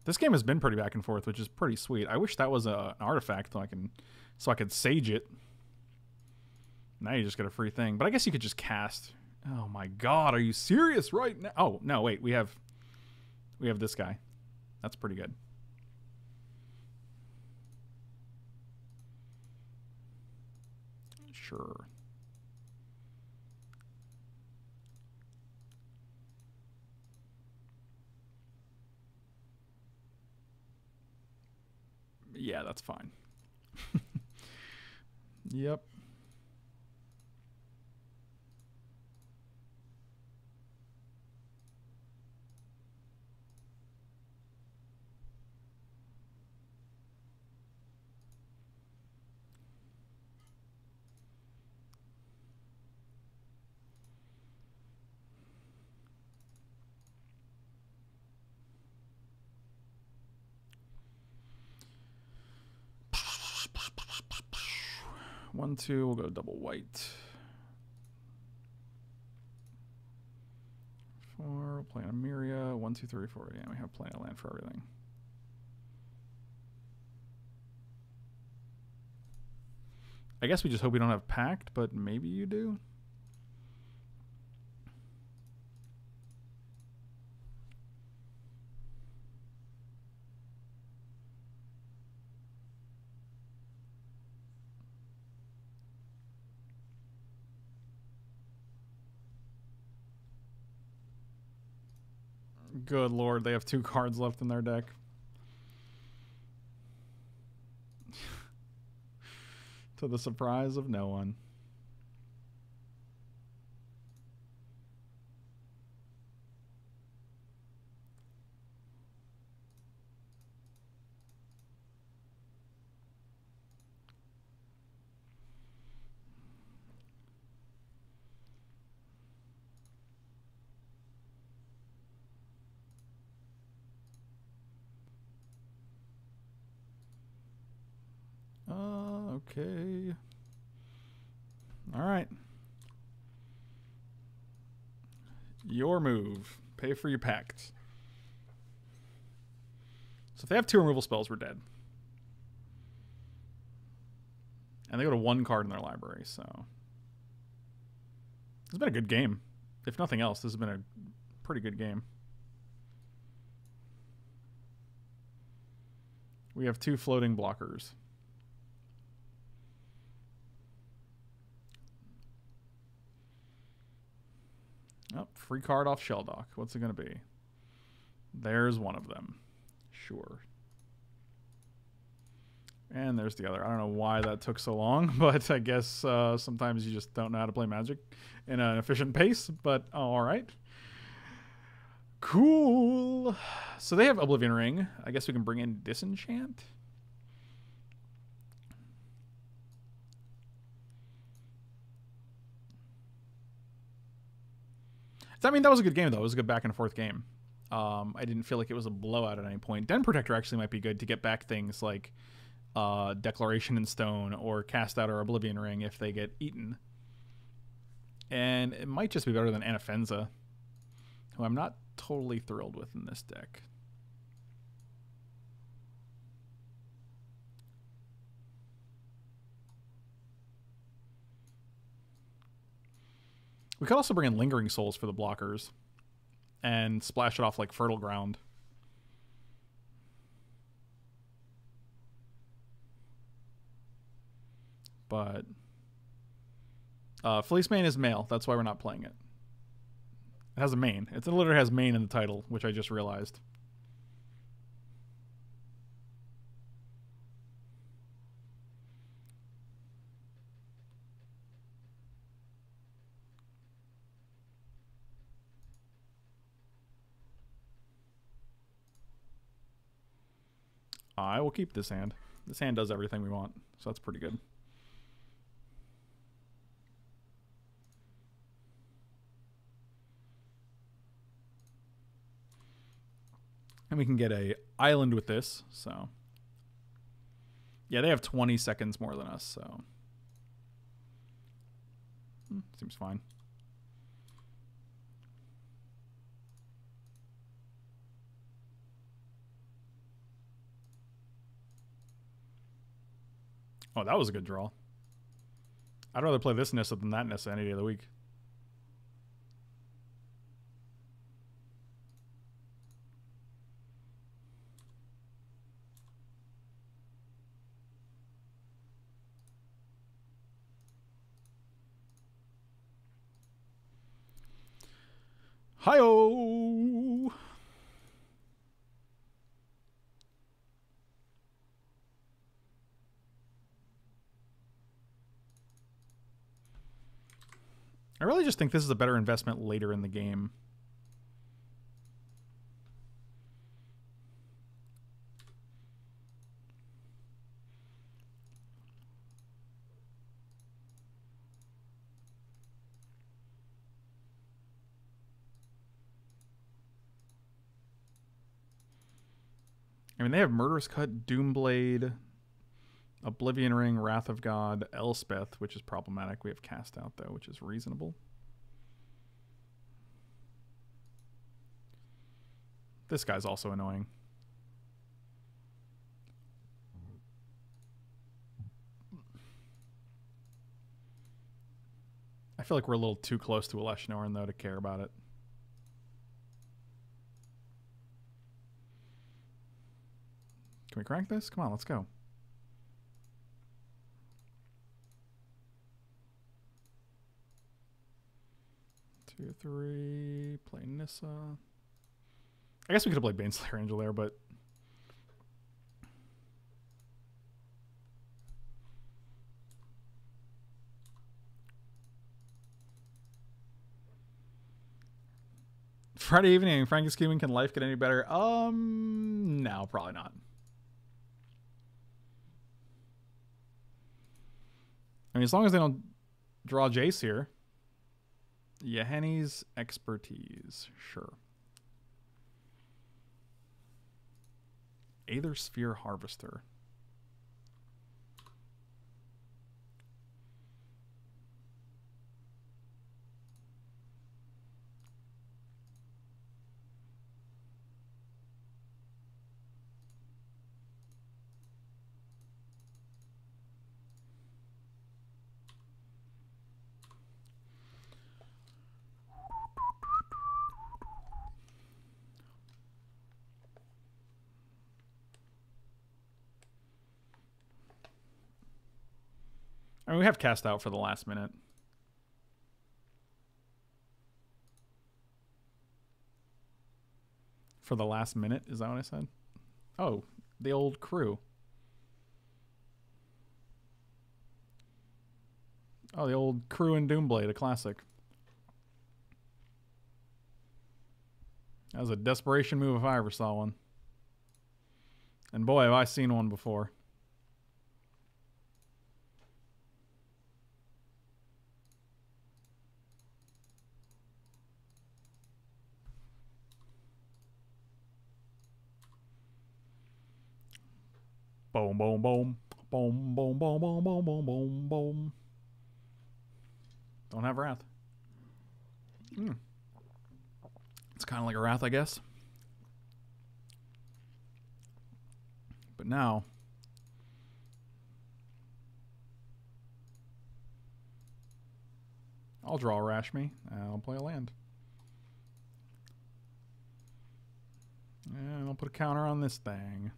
This game has been pretty back and forth, which is pretty sweet. I wish that was a, an artifact so I can so I could sage it. Now you just get a free thing, but I guess you could just cast. Oh my god, are you serious right now? Oh no, wait, we have we have this guy. That's pretty good. Sure. Yeah, that's fine. yep. Two, we'll go double white. Four, we'll play Emeria. One, two, three, four. Yeah, we have plenty of land for everything. I guess we just hope we don't have Pact, but maybe you do. Good lord, they have two cards left in their deck. to the surprise of no one. Uh, okay. All right. Your move. Pay for your pact. So if they have two removal spells, we're dead. And they go to one card in their library, so. It's been a good game. If nothing else, this has been a pretty good game. We have two floating blockers. Oh, free card off Shelldock. What's it going to be? There's one of them. Sure. And there's the other. I don't know why that took so long, but I guess uh, sometimes you just don't know how to play Magic in an efficient pace. But oh, all right. Cool. So they have Oblivion Ring. I guess we can bring in Disenchant. I mean, that was a good game though. It was a good back and forth game. Um, I didn't feel like it was a blowout at any point. Den Protector actually might be good to get back things like uh, Declaration in Stone or Cast Out or Oblivion Ring if they get eaten. And it might just be better than Anafenza, who I'm not totally thrilled with in this deck. We could also bring in Lingering Souls for the blockers and splash it off like Fertile Ground. But uh, Fleecemane is male. That's why we're not playing it. It has a mane. It literally has mane in the title, which I just realized. I will keep this hand. This hand does everything we want, so that's pretty good. And we can get a island with this, so. Yeah, they have 20 seconds more than us, so. Hmm, seems fine. Oh, that was a good draw. I'd rather play this Nissa than that Nissa any day of the week. Hi-oh! I really just think this is a better investment later in the game. I mean, they have Murderous Cut, Doomblade, Oblivion Ring, Wrath of God, Elspeth, which is problematic. We have Cast Out, though, which is reasonable. This guy's also annoying. I feel like we're a little too close to Elesh Norn, though, to care about it. Can we crank this? Come on, let's go. Two, three, play Nissa. I guess we could have played Baneslayer Angel there, but Friday evening, Frank is scheming. Can life get any better? Um, no, probably not. I mean, as long as they don't draw Jace here. Yahenni's expertise, sure. Aether Sphere Harvester. Mean, we have cast out for the last minute. For the last minute, is that what I said? Oh, the old crew. Oh, the old crew in Doomblade, a classic. That was a desperation move if I ever saw one. And boy, have I seen one before. Boom, boom, boom. Boom, boom, boom, boom, boom, boom, boom, boom. Don't have wrath. Hmm. It's kind of like a wrath, I guess. But now. I'll draw Rashmi. I'll play a land. And I'll put a counter on this thing.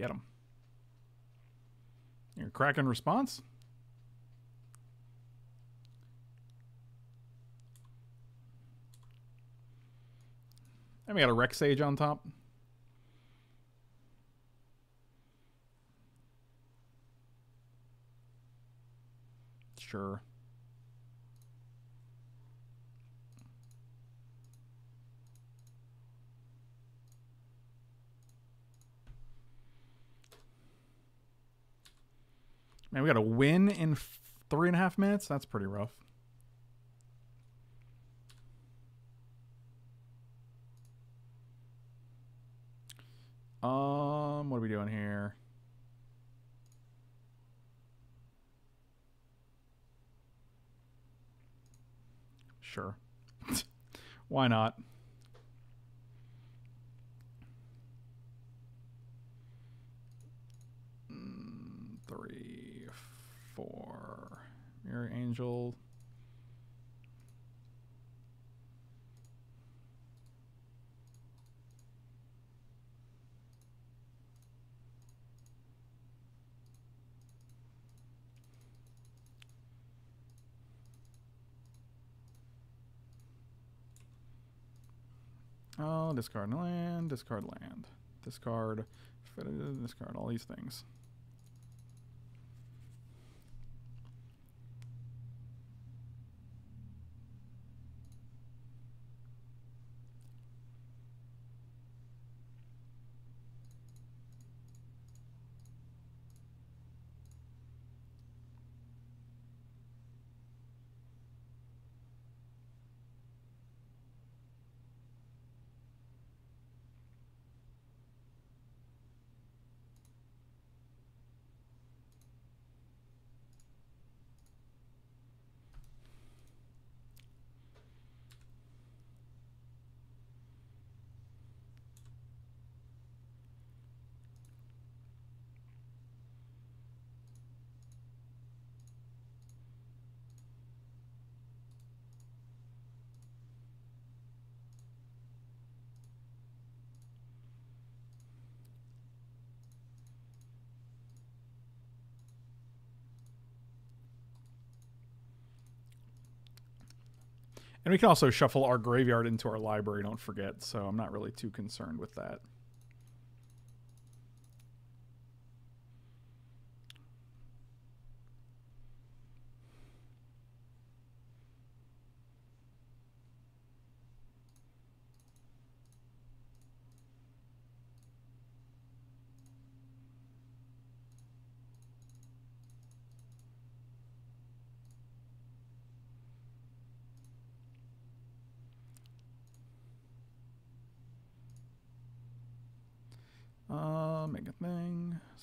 Get him. Your Kraken response? And we got a Rec Sage on top. Sure. Man, we got a win in three and a half minutes. That's pretty rough. Um, what are we doing here? Sure. Why not? Mm, Three, four. Mirror Angel. Oh, discard land, discard land, discard, discard all these things. And we can also shuffle our graveyard into our library, don't forget. So I'm not really too concerned with that. Uh, make a thing.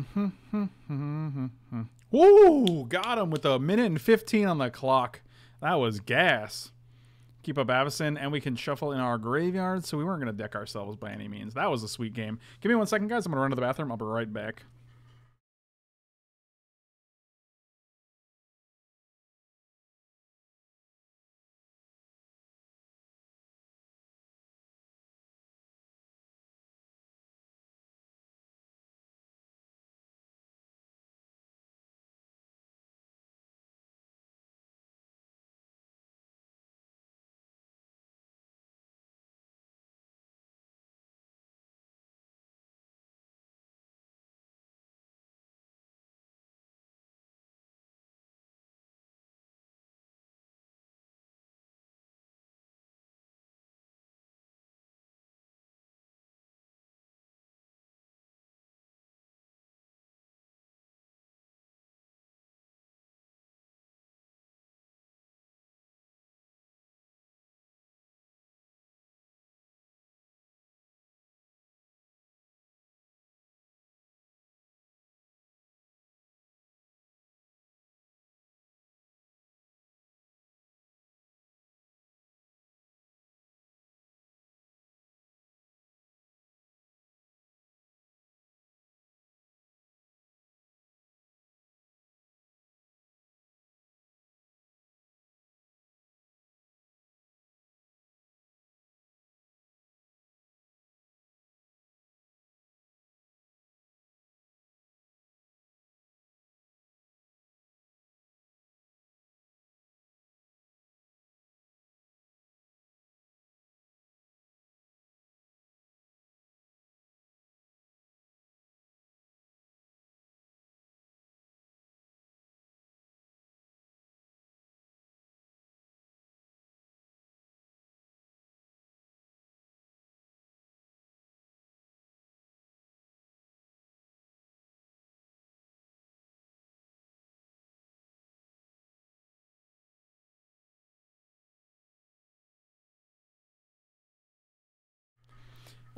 Mm-hmm, mm-hmm, mm-hmm, Woo! Got him with a minute and 15 on the clock. That was gas. Keep up Avacyn, and we can shuffle in our graveyard, so we weren't going to deck ourselves by any means. That was a sweet game. Give me one second, guys. I'm going to run to the bathroom. I'll be right back.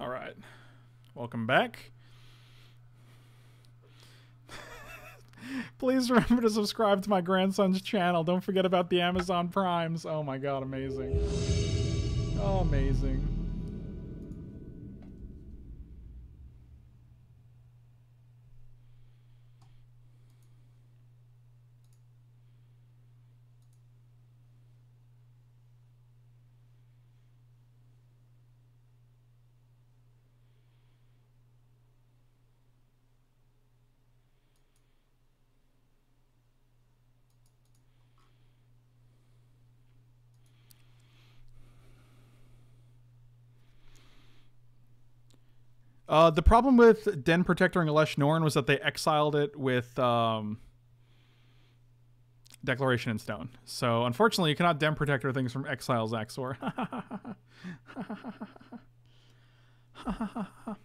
All right. Welcome back. Please remember to subscribe to my grandson's channel. Don't forget about the Amazon Primes. Oh my god, amazing. Oh, amazing. Uh, the problem with Den Protector and Elesh Norn was that they exiled it with um, Declaration in Stone. So unfortunately, you cannot Den Protector things from Exile Zaxor. oh,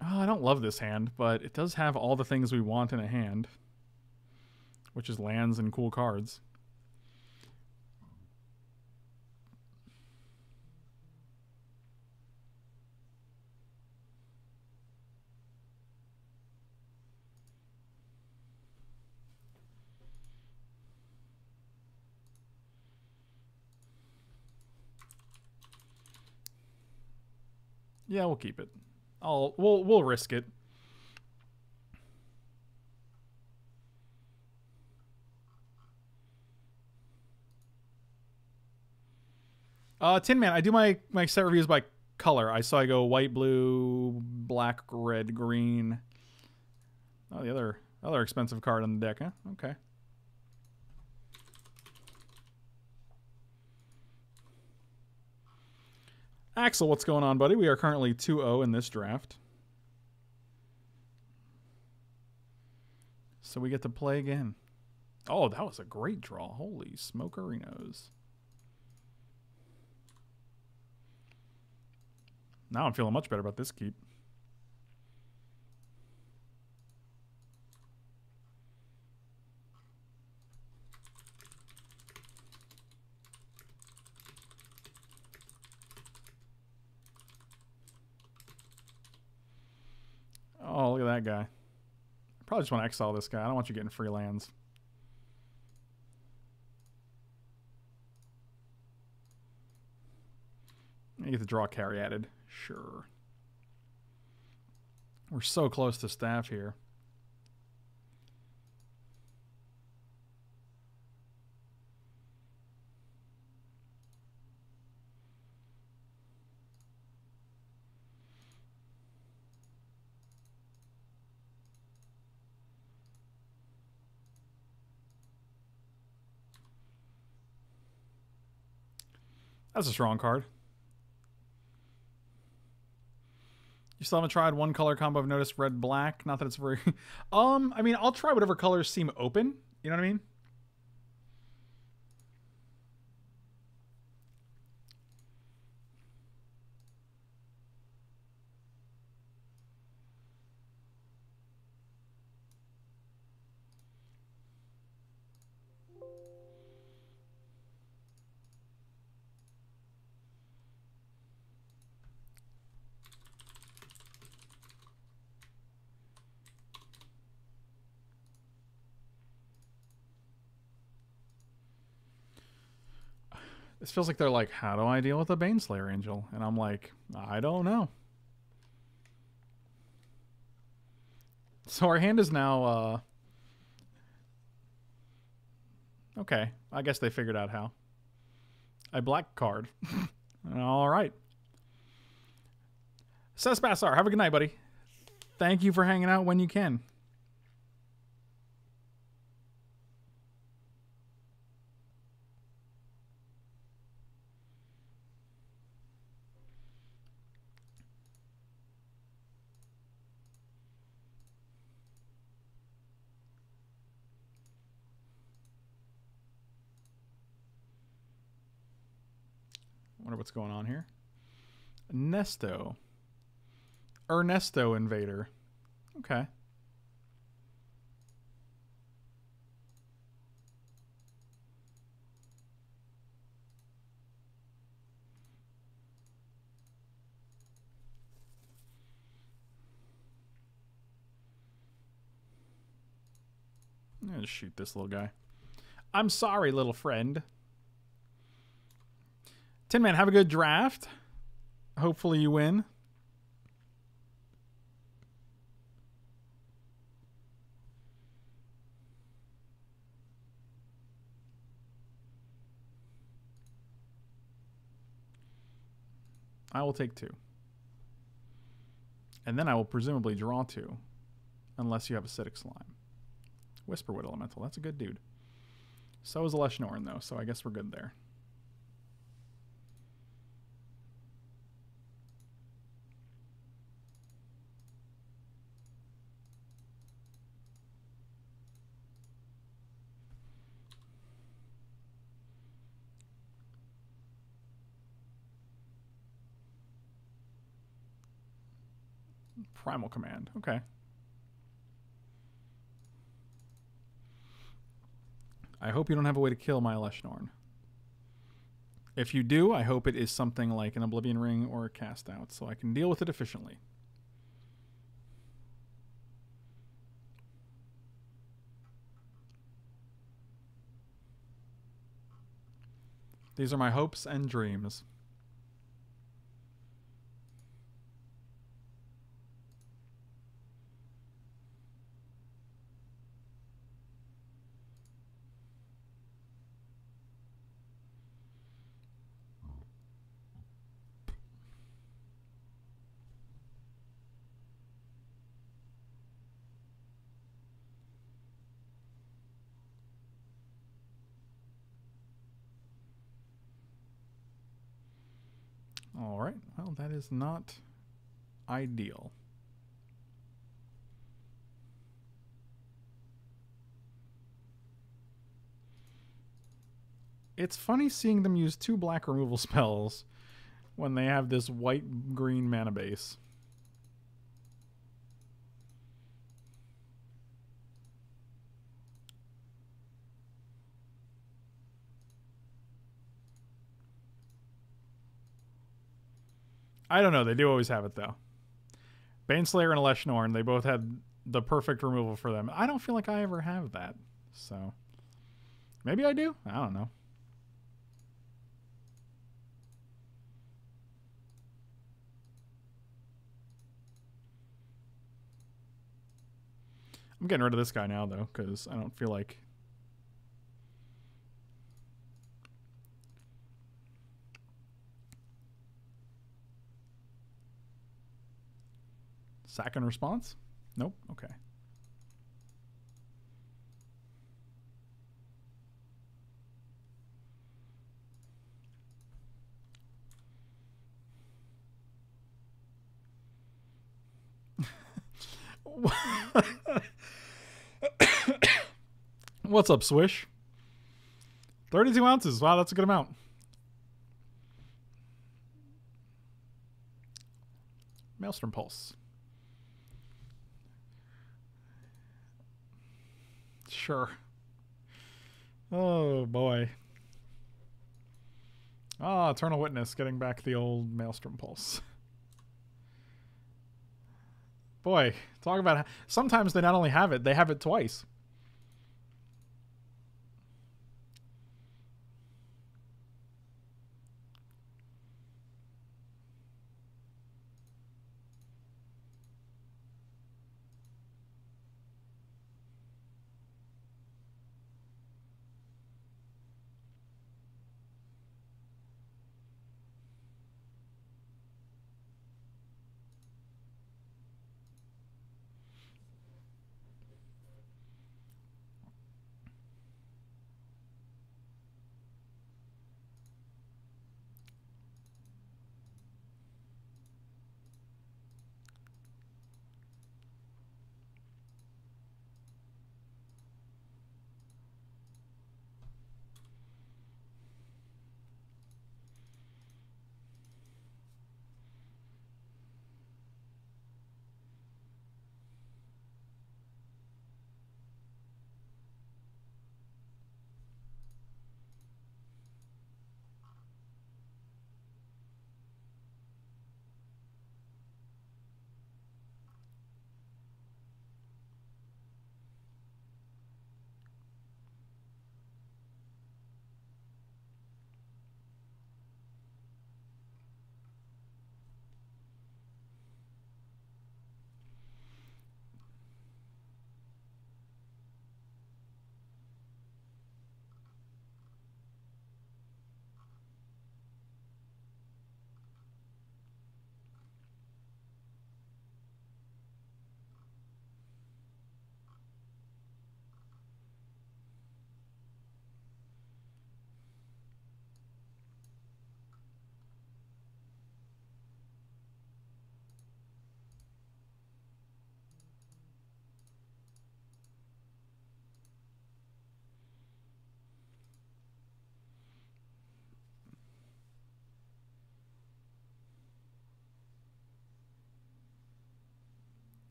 I don't love this hand, but it does have all the things we want in a hand, which is lands and cool cards. Yeah, we'll keep it. I'll we'll we'll risk it. Uh, Tin Man, I do my my set reviews by color. I saw I go white, blue, black, red, green. Oh, the other other expensive card on the deck, huh? Okay. Axel, what's going on, buddy? We are currently 2 0 in this draft. So we get to play again. Oh, that was a great draw. Holy smokerinos. Now I'm feeling much better about this keep. Oh, look at that guy. I probably just want to exile this guy. I don't want you getting free lands. You get the draw Caryatid. Sure. We're so close to staff here. That's a strong card. You still haven't tried one color combo. I've noticed red black. Not that it's very. um, I mean, I'll try whatever colors seem open. You know what I mean? This feels like they're like, how do I deal with a Baneslayer Angel? And I'm like, I don't know. So our hand is now, uh... Okay, I guess they figured out how. A black card. All right. Sesbassar, have a good night, buddy. Thank you for hanging out when you can. what's going on here. Nesto. Ernesto Invader. Okay. I'm gonna shoot this little guy. I'm sorry, little friend. Tin Man, have a good draft. Hopefully you win. I will take two. And then I will presumably draw two. Unless you have acidic slime. Whisperwood Elemental. That's a good dude. So is Elesh Norn, though, so I guess we're good there. Primal Command. Okay. I hope you don't have a way to kill my Elesh Norn. If you do, I hope it is something like an Oblivion Ring or a Cast Out, so I can deal with it efficiently. These are my hopes and dreams. All right. That is not ideal. It's funny seeing them use two black removal spells when they have this white green mana base. I don't know. They do always have it though. Baneslayer and Elesh Norn, they both had the perfect removal for them. I don't feel like I ever have that. So maybe I do. I don't know. I'm getting rid of this guy now though, because I don't feel like Sack and response? Nope. Okay. What's up, Swish? 32 ounces. Wow, that's a good amount. Maelstrom Pulse. Sure. Oh boy. Ah, Eternal Witness, getting back the old Maelstrom Pulse. Boy, talk about sometimes they not only have it, they have it twice.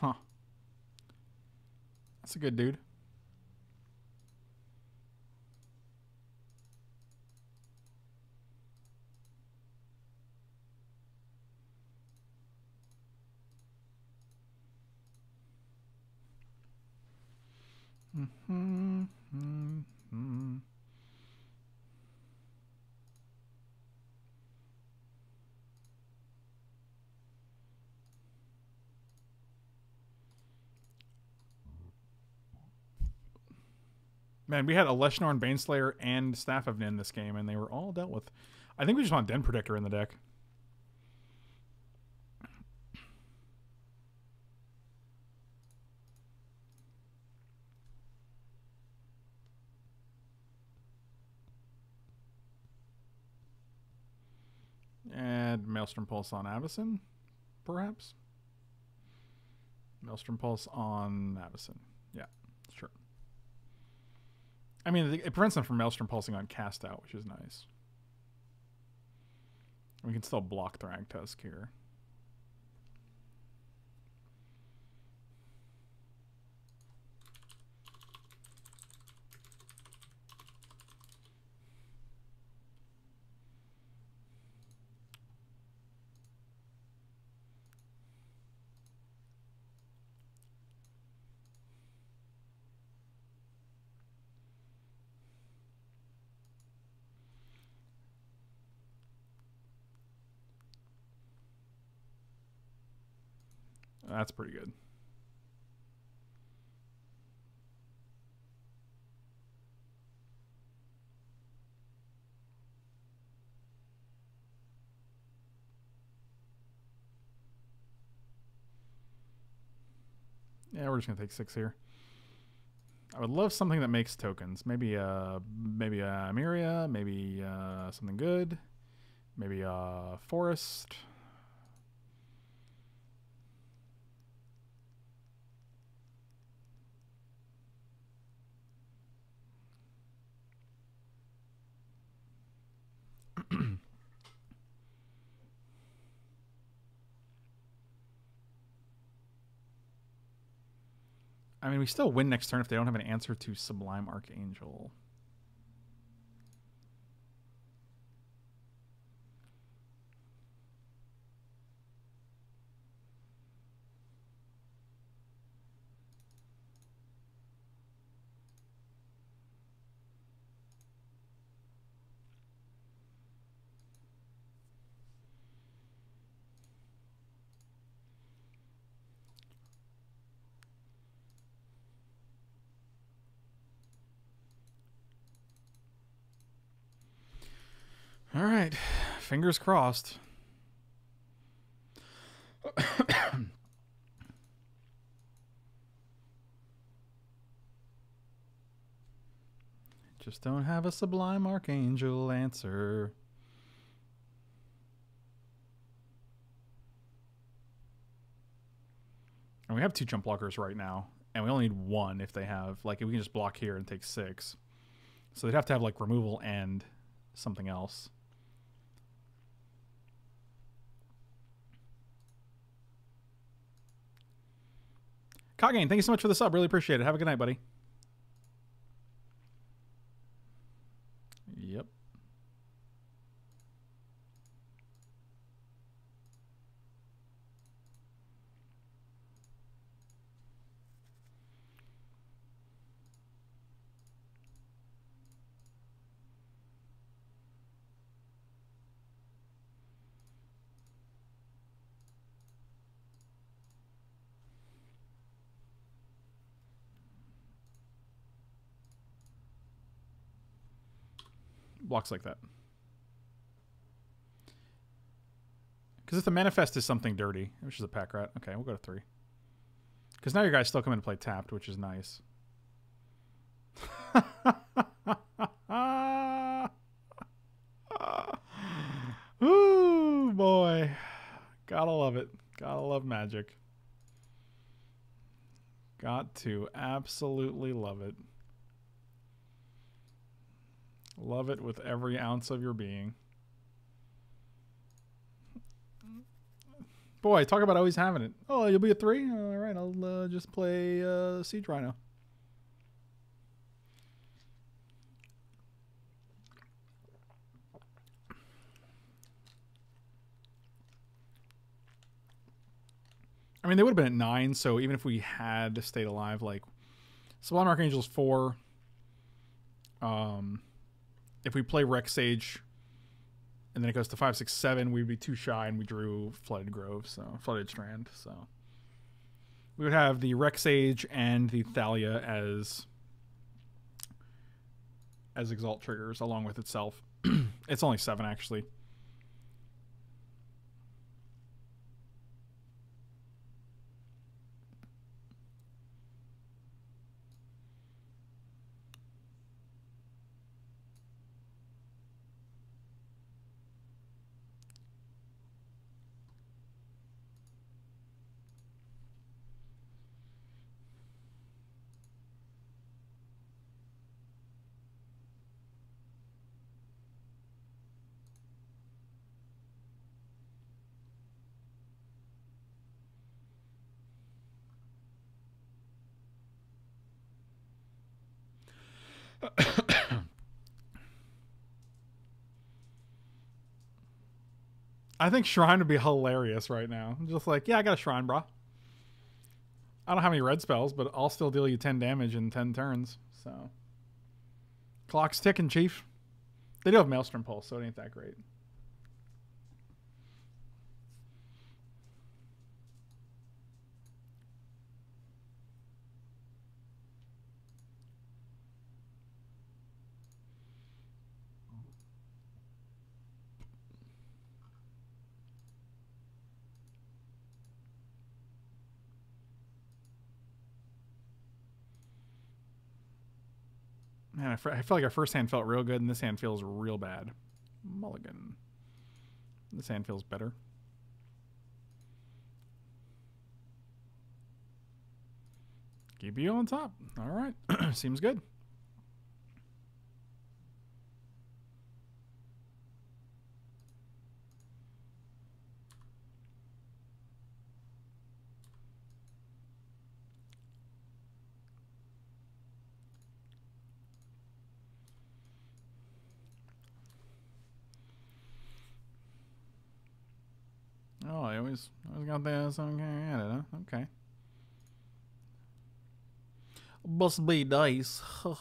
Huh. That's a good dude. Man, we had a Elesh Norn, Baneslayer, and Staff of Nin this game, and they were all dealt with. I think we just want Den Protector in the deck. And Maelstrom Pulse on Avacyn, perhaps? Maelstrom Pulse on Avacyn. I mean, it prevents them from Maelstrom pulsing on cast out, which is nice. We can still block the Thragtusk here. That's pretty good. Yeah, we're just gonna take six here. I would love something that makes tokens. Maybe uh maybe a Emeria, maybe uh something good. Maybe a forest. I mean, we still win next turn if they don't have an answer to Sublime Archangel. All right. Fingers crossed. Just don't have a sublime archangel answer. And we have two jump blockers right now, and we only need one if they have like we can just block here and take six. So they'd have to have like removal and something else. Coggain, thank you so much for the sub. Really appreciate it. Have a good night, buddy. Yep. Blocks like that. Because if the manifest is something dirty, which is a pack rat, okay, we'll go to three. Because now your guys still come in to play tapped, which is nice. Ooh, boy. Gotta love it. Gotta love magic. Got to absolutely love it. Love it with every ounce of your being. Boy, talk about always having it. Oh, you'll be a three? All right, I'll uh, just play uh, Siege Rhino. I mean, they would have been at nine, so even if we had stayed alive, like, Sublime Archangel's four. Um, if we play Rec Sage, and then it goes to five, six, seven, we'd be too shy, and we drew Flooded Grove, so Flooded Strand. So we would have the Rec Sage and the Thalia as as exalt triggers along with itself. it's only seven actually. I think Shrine would be hilarious right now. I'm just like, yeah, I got a Shrine, bro. I don't have any red spells, but I'll still deal you 10 damage in 10 turns. So, clock's ticking, Chief. They do have Maelstrom Pulse, so it ain't that great. Man, I, feel like our first hand felt real good, and this hand feels real bad. Mulligan. This hand feels better. Keep you on top. All right. Seems good. Oh, I always, always got that song carried, huh? Okay. Must be nice. it's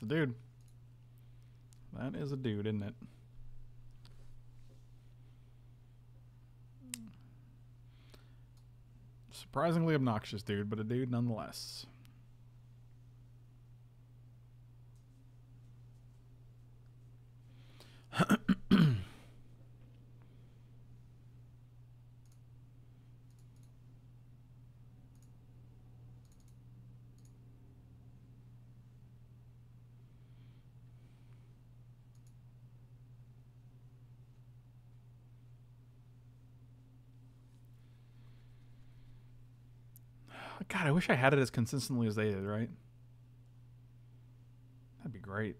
a dude. That is a dude, isn't it? Surprisingly obnoxious dude, but a dude nonetheless. God, I wish I had it as consistently as they did, right? That'd be great.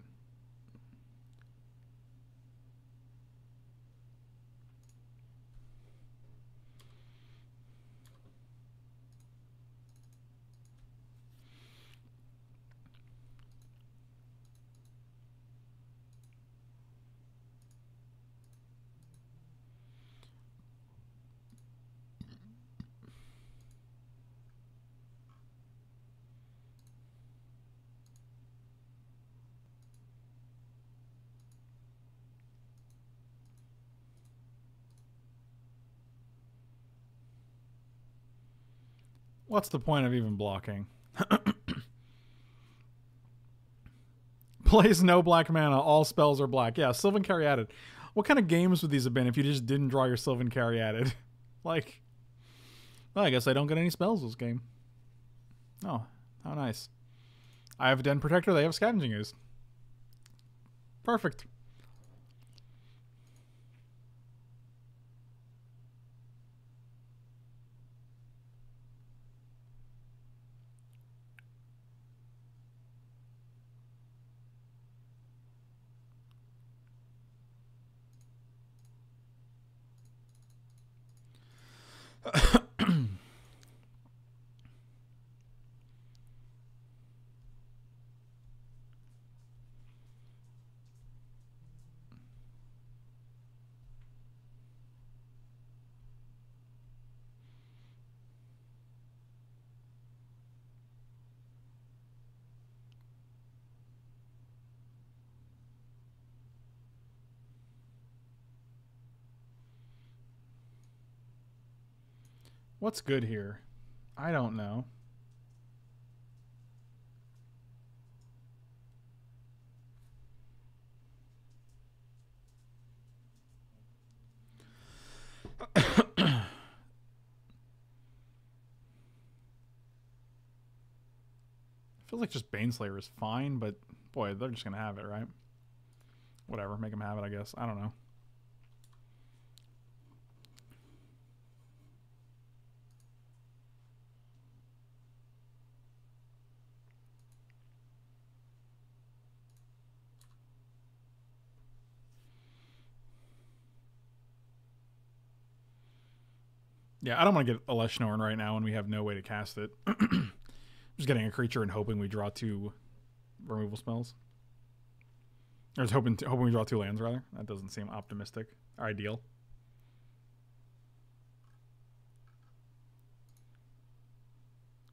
What's the point of even blocking? Plays no black mana. All spells are black. Yeah, Sylvan Caryatid. What kind of games would these have been if you just didn't draw your Sylvan Caryatid? like, well, I guess I don't get any spells this game. Oh, how nice. I have a Den Protector. They have Scavenging Ooze. Perfect. What's good here? I don't know. feels like just Baneslayer is fine, but boy, they're just gonna have it, right? Whatever, make them have it, I guess. I don't know. Yeah, I don't want to get a Elesh Norn right now when we have no way to cast it. Just getting a creature and hoping we draw two removal spells. Or just hoping to, hoping we draw two lands rather. That doesn't seem optimistic or ideal.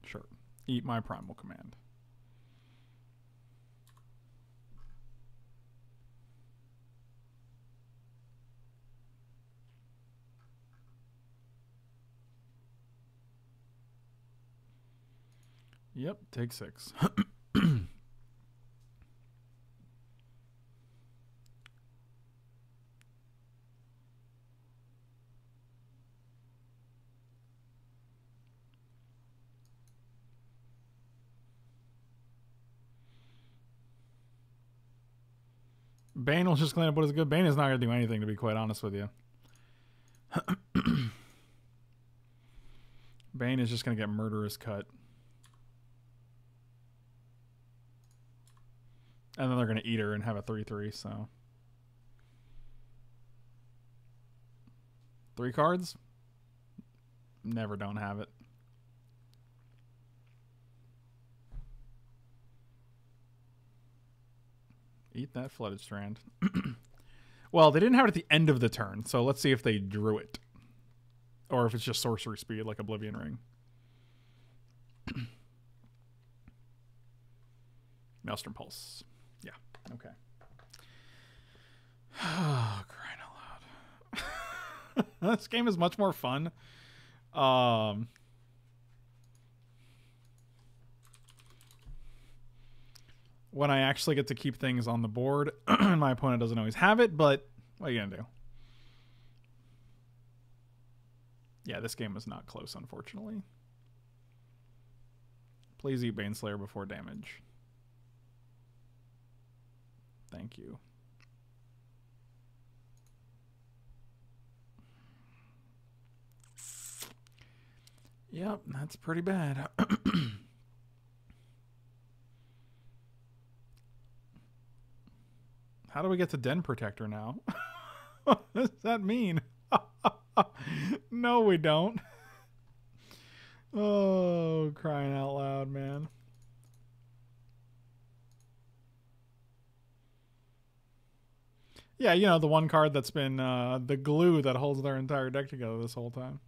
Sure. Eat my primal command. Yep, take six. Bane will just clean up what is good. Bane is not going to do anything, to be quite honest with you. Bane is just going to get murderous cut. And then they're going to eat her and have a 3 3, so. Three cards? Never don't have it. Eat that flooded strand. well, they didn't have it at the end of the turn, so let's see if they drew it. Or if it's just sorcery speed like Oblivion Ring. Maelstrom Pulse. Okay. Oh, crying out loud. this game is much more fun. Um, when I actually get to keep things on the board. my opponent doesn't always have it, but what are you going to do? Yeah, this game was not close, unfortunately. Please eat Baneslayer before damage. Thank you. Yep, that's pretty bad. How do we get to Den Protector now? what does that mean? no, we don't. Oh, crying out loud, man. Yeah, you know, the one card that's been uh, the glue that holds their entire deck together this whole time.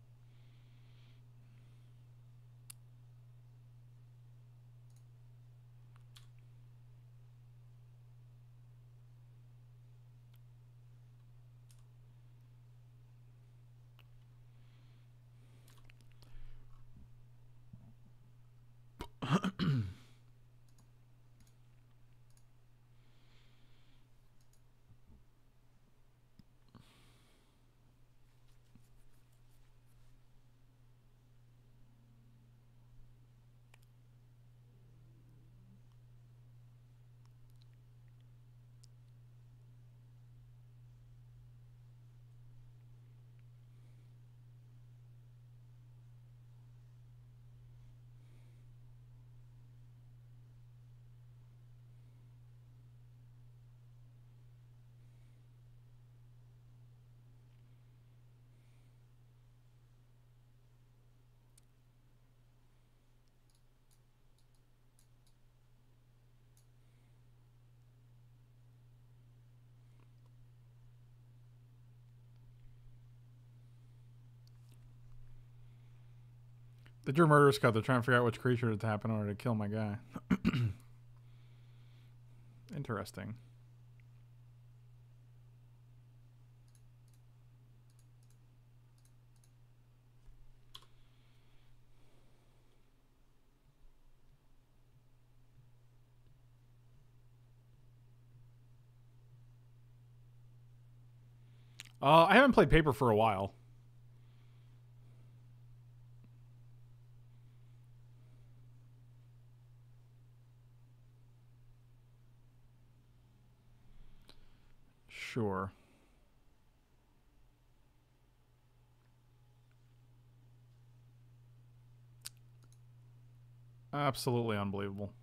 They drew murderous cut. They're trying to figure out which creature to tap in order to kill my guy. Interesting. Uh, I haven't played Paper for a while. Sure. Absolutely unbelievable.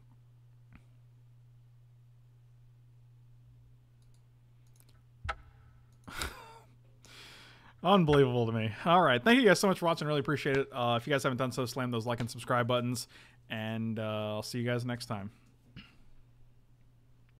Unbelievable to me. All right. Thank you guys so much for watching. Really appreciate it. Uh, if you guys haven't done so, slam those like and subscribe buttons. And uh, I'll see you guys next time.